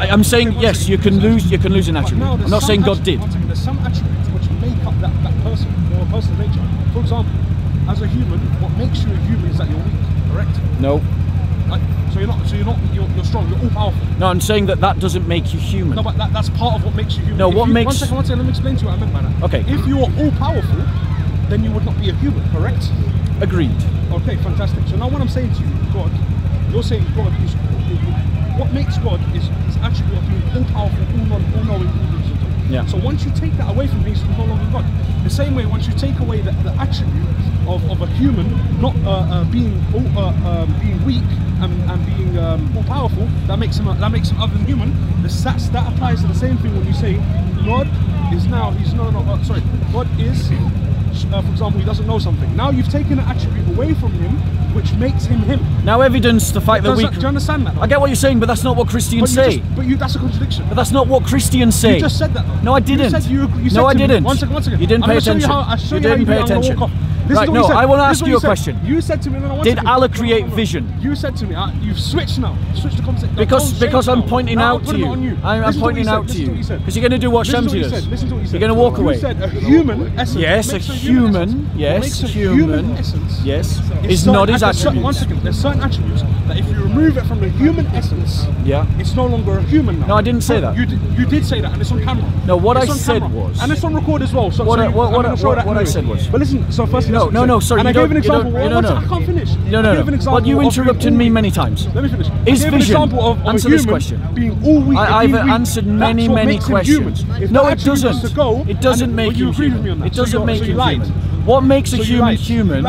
I- I'm saying yes, you can lose. You can lose an attribute. I'm not saying God did. there's some attributes which make up that, that person or a person's nature. For example, as a human, what makes you a human is that you're weak, correct? No, Like, so you're not, so you're not, you're, you're strong, you're all powerful. no, I'm saying that that doesn't make you human. No, but that, that's part of what makes you human. No, If what you, makes- One second, one second. Let me explain to you what I meant by that. Okay. If you are all powerful, then you would not be a human, correct? Agreed. Okay, fantastic. So now what I'm saying to you, God, you're saying God is what makes God is his attribute of being all powerful, all knowing, all knowing, all wisdom. Yeah. So once you take that away from him, he's no longer God. The same way, once you take away the, the attribute of, of a human not uh, uh, being all, uh, um, being weak and, and being um, all powerful, that makes him that makes him other than human. The stats that applies to the same thing when you say God is now he's no no uh, sorry God is uh, for example he doesn't know something. Now you've taken an attribute away from him, which makes him him. Now, evidence the fact that we. that- do you understand that? I get what you're saying, but that's not what Christians but say. just- but you that's a contradiction. But that's not what Christians say. You just said that. though. No, I didn't. You said you, you no, said I to me- didn't. One second, one second. You didn't I'm pay attention. You how, You didn't pay it, I'm gonna attention. This Right, no. I wanna ask is you a said. question. You said to me, no, no, Did. Allah create no, vision? You said to me, uh, you've switched now. You switched the. No, Because because I'm pointing out to you. you. I'm, I'm Listen to what pointing out to you. to you. Because you're going to do what Shamsi does. Listen to what you said. You're going to walk you away. said a human essence. Yes, a human. Yes, a human. Yes, is not his certain- One attributes. second. There's certain attributes that if you remove it from the human essence, yeah, it's no longer a human now. No, I didn't say that. You did, you did say that, and it's on camera. No, what it's I said camera. was, and it's on record as well. So what, so I, what, what, what, what I said was, but listen. So firstly, no, no, no, sorry. And I gave an example. No, no, no. I can't finish. No, no, no. But you interrupted me many times. Let me finish. Is vision? Answer this question. Being all we. I've answered many, many questions. No, it doesn't. It doesn't make you human. It doesn't make you human. What makes a human human?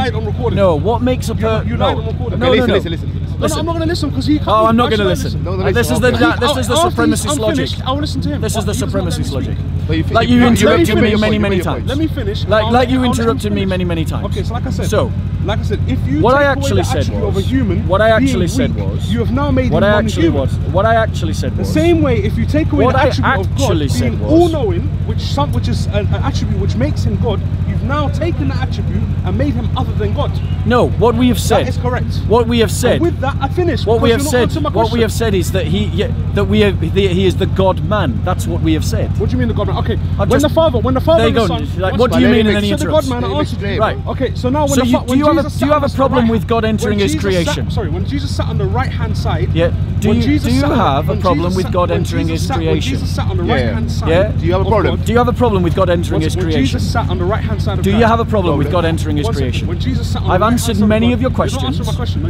No, what makes a person? No. No, no, listen, no. listen, listen. Listen. I'm not going to listen because he can't. Oh, I'm not going to listen. Uh, listen. No, this is the, this is the supremacist logic. I will listen to him. This is the supremacist logic. Like, like you, you interrupted me many, many, many times. Let me finish. Like, like you interrupted me many, many times. Okay, so like I said. So, like I said, if you what I actually said was, human, what I actually said was, you have now made what I actually was, what I actually said was, the same way if you take away what the attribute I actually of God being all-knowing, which some, which is an, an attribute which makes him God, you've now taken that attribute and made him other than God. No, what we have said that is correct. What we have said. And with that, I finish. What we have said. What we have said is that he, yeah, that we, have, he is the God man. That's what we have said. What do you mean the God man? okay. Just, when the father, when the father, there you go. Like, what do you mean? And then interrupts. God man answered. Right. Okay. So now, when so the you, do you have a, do you have a problem right, with God entering His creation? Sat, sorry, when Jesus sat on the right hand side. Yeah. Do you do you have a problem with God entering His creation? Yeah. Do you have a problem? Do you have a problem with God entering His creation? Jesus sat on the right hand side. Do you have a problem with God entering His creation? I've answered many of your questions.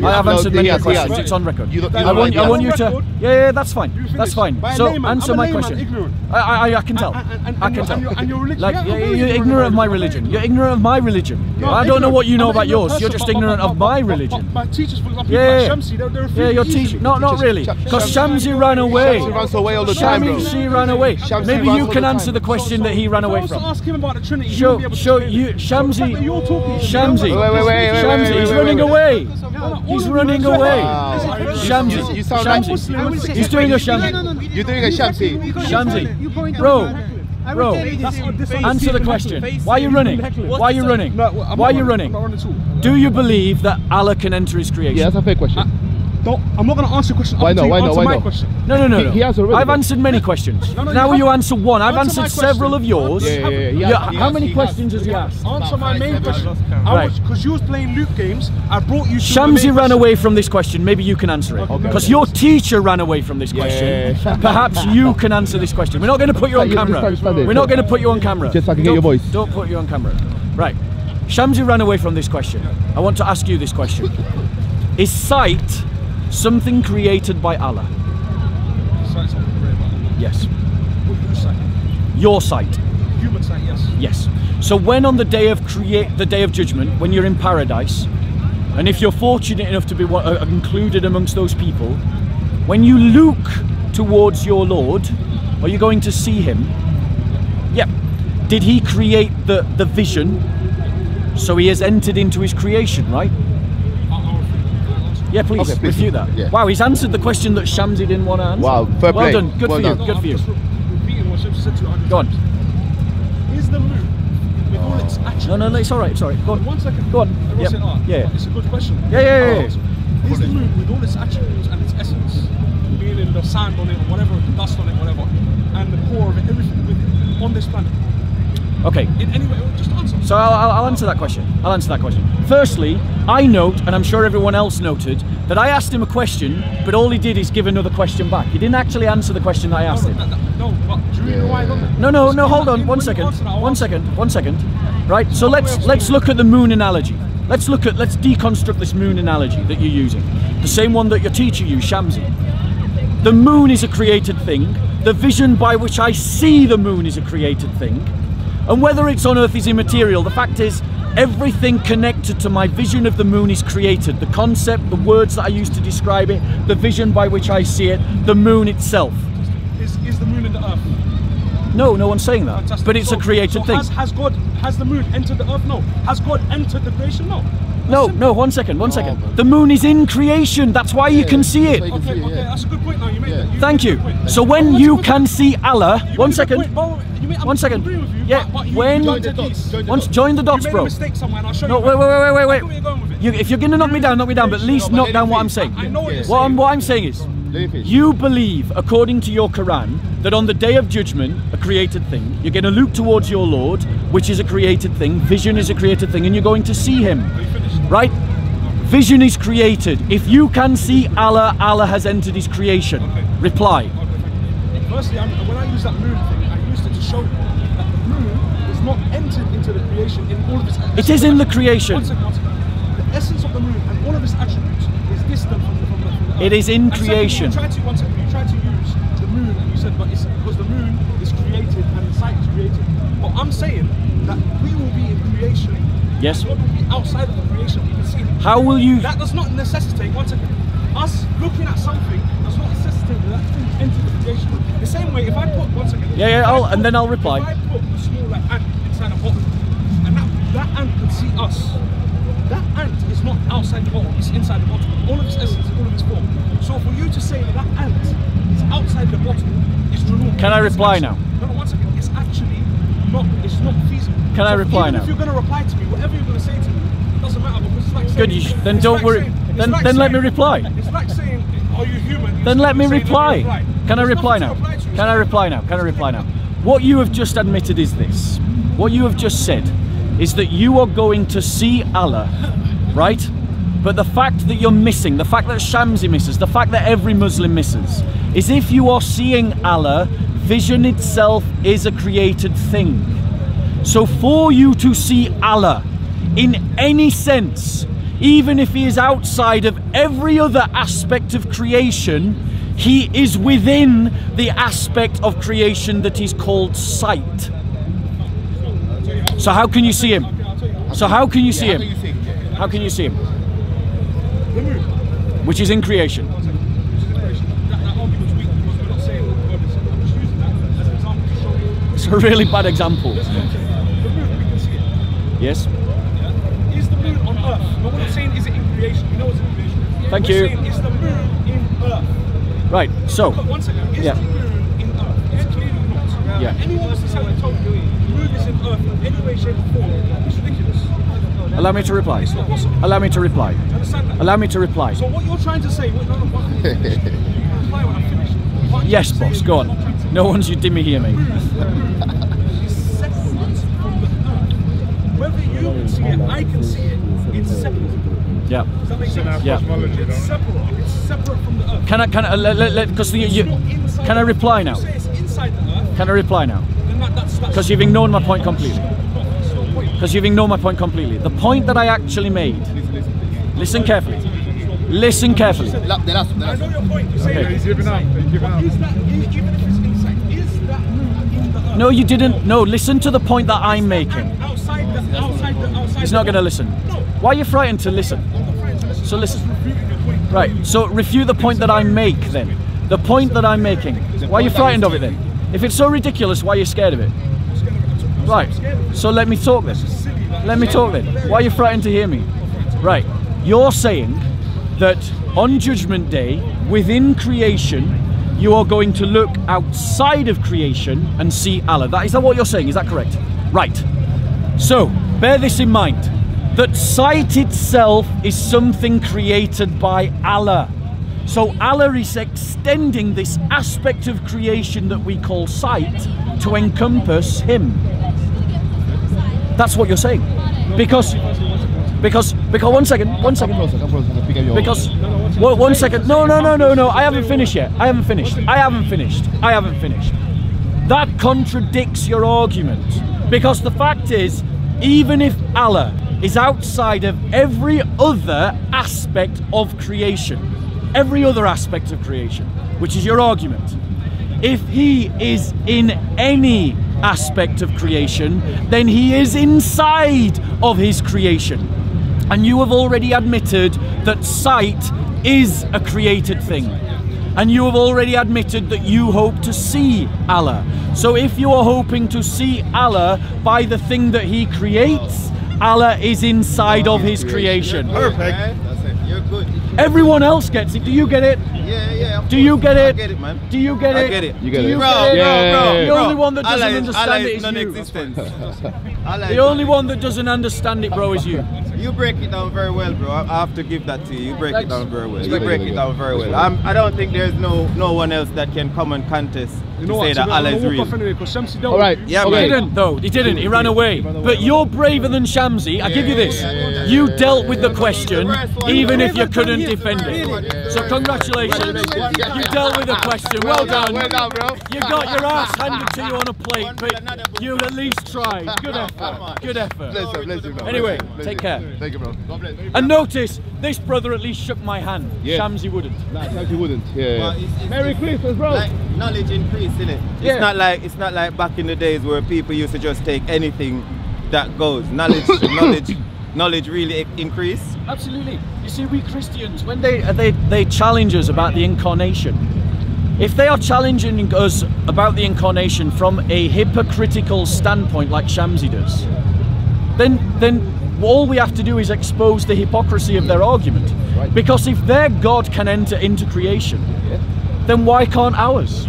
I have answered many of your questions. It's on record. I want you to. Yeah, yeah, that's fine. That's fine. So answer my question. I I can tell and, and, I can tell. You're, and you're. Like, you're, you're ignorant of my religion. You're ignorant of my religion. No, I don't know what you know about yours. You're just ignorant of my religion. My teachers, for example, yeah, yeah. Shamsi, they're, they're yeah, your teacher. Not, not really. Because Shamsi ran away. Shamsi runs away all the time, bro. Shamsi ran away. Maybe you can answer the question that he ran away from. ask him about the Trinity. Show, show you, Shamsi. Shamsi. Wait, wait, wait. He's running away. He's running away. Shamsi. You sound Shamsi. He's doing a Shamsi. You're doing a Shamsi. Shamsi. Bro. I. Answer the question. Why are you running? Why are you running? Why are you running? Do you believe that Allah can enter his creation? Yeah, that's a fair question. Uh, don't, I'm not going to answer questions. Why no? Why no? Why no? Question. No, no, no. He, he has already. I've answered many questions. no, no, now you, you answer one. I've answered several of yours. Yeah, yeah, yeah. yeah. Has, how many has, questions has he asked? Answer my main question. Right. because you was playing loop games. I brought you. Shamsi ran away from this question. Maybe you can answer it. Because okay. your teacher ran away from this question. Perhaps you can answer this question. We're not going to put you on camera. We're not going to put you on camera. Just so I can get your voice. Don't put you on camera. Right. Shamsi ran away from this question. I want to ask you this question. Is sight Something created by Allah. Yes. Your sight. Human sight. yes. Yes. So when on the day of create the day of judgment, when you're in paradise, and if you're fortunate enough to be uh, included amongst those people, when you look towards your Lord, are you going to see him? Yep. Did he create the, the vision? So he has entered into his creation, right? Yeah, please, okay, review that. Yeah. Wow, he's answered the question that Shamsi didn't want to answer. Wow, fair well play. Done. Good well for done. you. Good for you. Go on. Is the move with all its oh. actual? No, no, it's all right. Sorry. Go on. One second. Go on. Yep. Ah, yeah. It's a good question. Yeah, yeah, yeah. Ah, yeah. Is the move with all its attributes and its essence, meaning the sand on it or whatever, the dust on it, whatever, and the core of it, everything with it on this planet? Okay. In any way, just answer. So I'll, I'll, I'll answer that question. I'll answer that question. Firstly, I note, and I'm sure everyone else noted, that I asked him a question, but all he did is give another question back. He didn't actually answer the question that I asked him. No, no, no, no hold on, one second, one second, one second. Right, so let's let's look at the moon analogy. Let's look at, let's deconstruct this moon analogy that you're using. The same one that your teacher used, Shamsi. The moon is a created thing. The vision by which I see the moon is a created thing. And whether it's on Earth is immaterial, the fact is, everything connected to my vision of the moon is created. The concept, the words that I use to describe it, the vision by which I see it, the moon itself. Is, is the moon in the Earth? No, no one's saying that. Fantastic. But it's so, a created so thing. Has, has, God, has the moon entered the Earth? No. Has God entered the creation? No. No, no, One second. One oh, second. The moon is in creation, that's why yeah, you can see it. Okay, okay, that's a good point now, you made yeah. that. You Thank you. So when you can see Allah, one second. Point, one second. You, yeah, but, but you, when the dots, join the once dots. join the dots, bro. mistake somewhere. I'll show no, you. Wait, wait, wait, wait, wait. wait. You, if you're gonna knock me down, knock me down. But at least knock down what I'm saying. I know what you're saying. What I'm saying is, you believe, according to your Quran, that on the day of judgment, a created thing, you're going to look towards your Lord, which is a created thing, vision is a created thing, and you're going to see Him. Right? Vision is created. If you can see Allah, Allah has entered His creation. Okay. Reply. Okay, Firstly, I'm, when I use that moon thing, to show that the moon is not entered into the creation in all of its. It is in the creation. One second, one second. The essence of the moon and all of its attributes is distant from the. From the, from the It is in And creation. You tried to one second. You tried to use the moon, and you said, but it's because the moon is created and the sight is created. But I'm saying that we will be in creation. Yes. God will be outside of the creation. We can see. How will you? That does not necessitate, one second, us looking at something does not necessitate that that thing entered the same way, if I put, one second. Yeah, yeah, I'll- put- and then I'll reply. If I put a small ant inside a bottle, and that, that ant could see us, that ant is not outside the bottle, it's inside the bottle. All of its essence, all of its form. So for you to say that that ant is outside the bottle is true. Can I reply now? No, no, one second. It's actually not, it's not feasible. Can I reply even now? If you're going to reply to me, whatever you're going to say to me, it doesn't matter because it's like saying, Good, you then don't like worry. saying- Then- like then let me reply. It's like saying, are you human? Then let me reply. Can I reply now? reply. Can I reply now? Can I reply now? What you have just admitted is this. What you have just said is that you are going to see Allah, right? But the fact that you're missing, the fact that Shamsi misses, the fact that every Muslim misses, is if you are seeing Allah, vision itself is a created thing. So for you to see Allah in any sense, even if he is outside of every other aspect of creation, he is within the aspect of creation that is called sight. So how can you see him? So how can you see him? how do you think? Yeah. How can you see him? Which is in creation. One second. This is the question. That, that argument's weak because we're not saying that God is. I'm just using that as an example to show you. It's a really bad example. Listen, I'm saying. The moon, we can see it. Yes. Yeah? Is the moon on Earth? No, we're not saying is it in creation. Know it's in creation. Thank we're you. Saying, is the moon in Earth? Right. So Look, one second. Is Yeah. the moon in Earth? It's clearly not. Yeah. Anyone wants to say that told you the moon is in Earth in any way, shape, or form, it's ridiculous. allow me to reply. It's not possible. Allow me to reply. Do you understand that? Allow me to reply. So what you're trying to say, what, no, no, what, you can reply when I'm finished. What Yes, boss. Go on. you're not trying to- No one's you hear me. is separate from the earth. Whether you can see it, I can see it, it's separate. Yeah. Does that make sense? Yeah. It's separate. It's separate from the earth. Can I? Can I? Let, because you, you, can I reply now? You say it's inside the earth, Can I reply now? then that, that's that's. Because you've ignored my point completely. That's your point. Because you've ignored my point completely. The point that I actually made. Listen carefully. Listen carefully. The last, the I know your point. You're saying Okay. He's giving up. He's giving up. Is that even if it's inside? Is that in the earth? No, you didn't. No, listen to the point that I'm making. And outside the outside the outside. He's not going to listen. Why are you frightened to listen? So listen. Right. So refute the point that I make then. The point that I'm making. Why are you frightened of it then? If it's so ridiculous, why are you scared of it? Right. So let me talk then. Let me talk then. Why are you frightened to hear me? Right. You're saying that on Judgment Day, within creation, you are going to look outside of creation and see Allah. That is that what you're saying? Is that correct? Right. So bear this in mind that sight itself is something created by Allah. So Allah is extending this aspect of creation that we call sight to encompass Him. That's what you're saying. Because, because, because, one second, one second. closer, come closer to pick up your. Because, one, one second. No, no, no, no, no. I haven't finished yet. I haven't finished. I haven't finished. I haven't finished. That contradicts your argument. Because the fact is, even if Allah is outside of every other aspect of creation, every other aspect of creation, which is your argument, if he is in any aspect of creation, then he is inside of his creation. And you have already admitted that sight is a created thing. And you have already admitted that you hope to see Allah. So if you are hoping to see Allah by the thing that he creates, Allah is inside of his creation. Perfect. That's it. You're good. Everyone else gets it. Do you get it? Yeah, yeah. Do you course. get I it? get it, man. Do you get I it? get it. You get Do it. Bro, get it? bro, bro, The only one that doesn't Allah is- understand Allah it is is you. The only one that doesn't understand it, bro, is you. You break it down very well, bro. I have to give that to you. You break Thanks. it down very well. You break it down very well. Um, I don't think there's no no one else that can come and contest You know to what? that Allah I'm is gonna real. anyway because Shamsi don't. All right, yeah, He didn't though. He didn't. He ran away. But you're braver than Shamsi. I give you this. You dealt with the question, even if you couldn't defend it. So congratulations. You dealt with the question. Well done. Well done. You got your ass handed to you on a plate, but you at least tried. Good effort. Good effort. Bless you, bless you, bro. Anyway, Bless you, bless take care. Thank you, bro. And notice, this brother at least shook my hand. Yeah. Shamsi wouldn't. Nah, Shamsi wouldn't. Yeah. yeah. Merry Christmas, bro. Like knowledge increase, innit? Yeah. It's not like it's not like back in the days where people used to just take anything that goes. Knowledge, knowledge, knowledge really increase. Absolutely. You see, we Christians, when they uh, they they challenge us about the incarnation, if they are challenging us about the incarnation from a hypocritical standpoint, like Shamsi does, then then all we have to do is expose the hypocrisy of their argument. Because if their God can enter into creation, then why can't ours?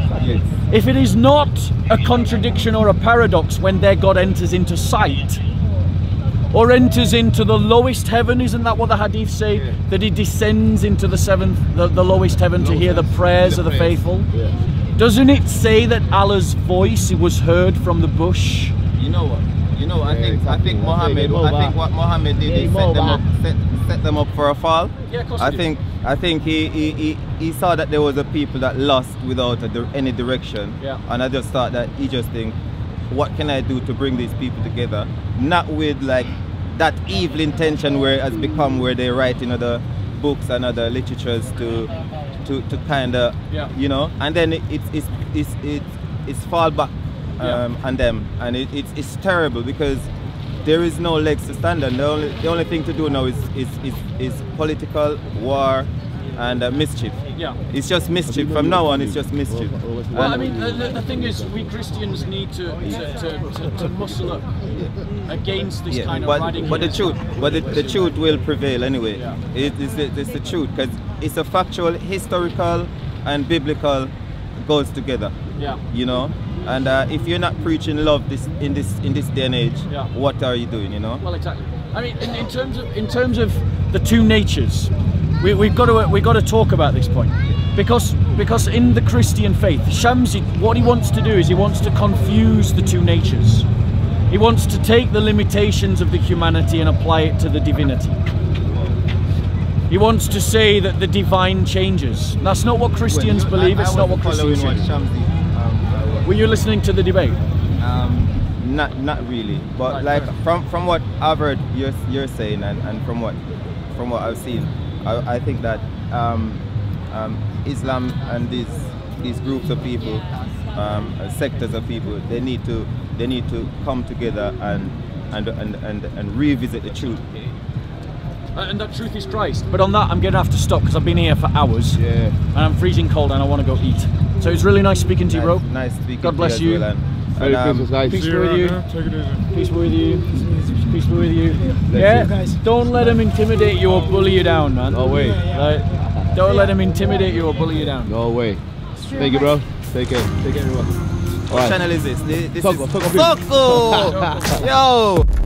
If it is not a contradiction or a paradox when their God enters into sight, or enters into the lowest heaven, isn't that what the hadith say? That he descends into the seventh, the, the lowest heaven to hear the prayers of the faithful? Doesn't it say that Allah's voice was heard from the bush? You know what? You know, I think I think Muhammad. I think what Mohammed did is set them up, set, set them up for a fall. Yeah, of course I he did. think I think he, he, he, he saw that there was a people that lost without a, any direction. Yeah. And I just thought that he just think, what can I do to bring these people together? Not with like that evil intention where it has become where they write in other books and other literatures to to, to kind of Yeah. you know, and then it, it's it's it's it's it's fall back Yeah. um, on them, and it, it's it's terrible because there is no legs to stand on. The only the only thing to do now is is is, is political war and uh, mischief. Yeah. It's just mischief. From now on, it's just mischief. Well, I mean, the, the, the thing is, we Christians need to to, to, to, to muscle up against this yeah, kind of but, but the truth, but the, the truth will prevail anyway. Yeah. It is the, it's the truth because it's a factual, historical, and biblical goes together. Yeah. You know, and uh, if you're not preaching love this in this in this day and age, Yeah. what are you doing? You know? Well, exactly. I mean, in, in terms of in terms of the two natures, we, we've got to we've got to talk about this point because because in the Christian faith, Shamsi, what he wants to do is he wants to confuse the two natures. He wants to take the limitations of the humanity and apply it to the divinity. He wants to say that the divine changes. That's not what Christians Well, believe. I- I it's not what Christians following say. what Shamsi, um, Were you listening to the debate? Um, not not really, but Right, like from from what I've heard you're you're saying, and, and from what from what I've seen, I, I think that um, um, Islam and these these groups of people, um, sectors of people, they need to they need to come together and and and and, and revisit the truth. Uh, And that truth is Christ. But on that, I'm going to have to stop because I've been here for hours. Yeah. and I'm freezing cold and I want to go eat. So it's really nice speaking to you, bro. Nice, nice speaking God to bless you. you. As well, and, Merry um, Christmas, guys. Peace be with you. Take it easy. Peace be with you. Peace be with you. Yeah, don't let them intimidate you or bully you down, man. No way. Like, don't let them intimidate you or bully you down. No way. Thank you, bro. Take care. Take care, everyone. What channel is this? This, this Soko, is Soko, please. Soko. Yo.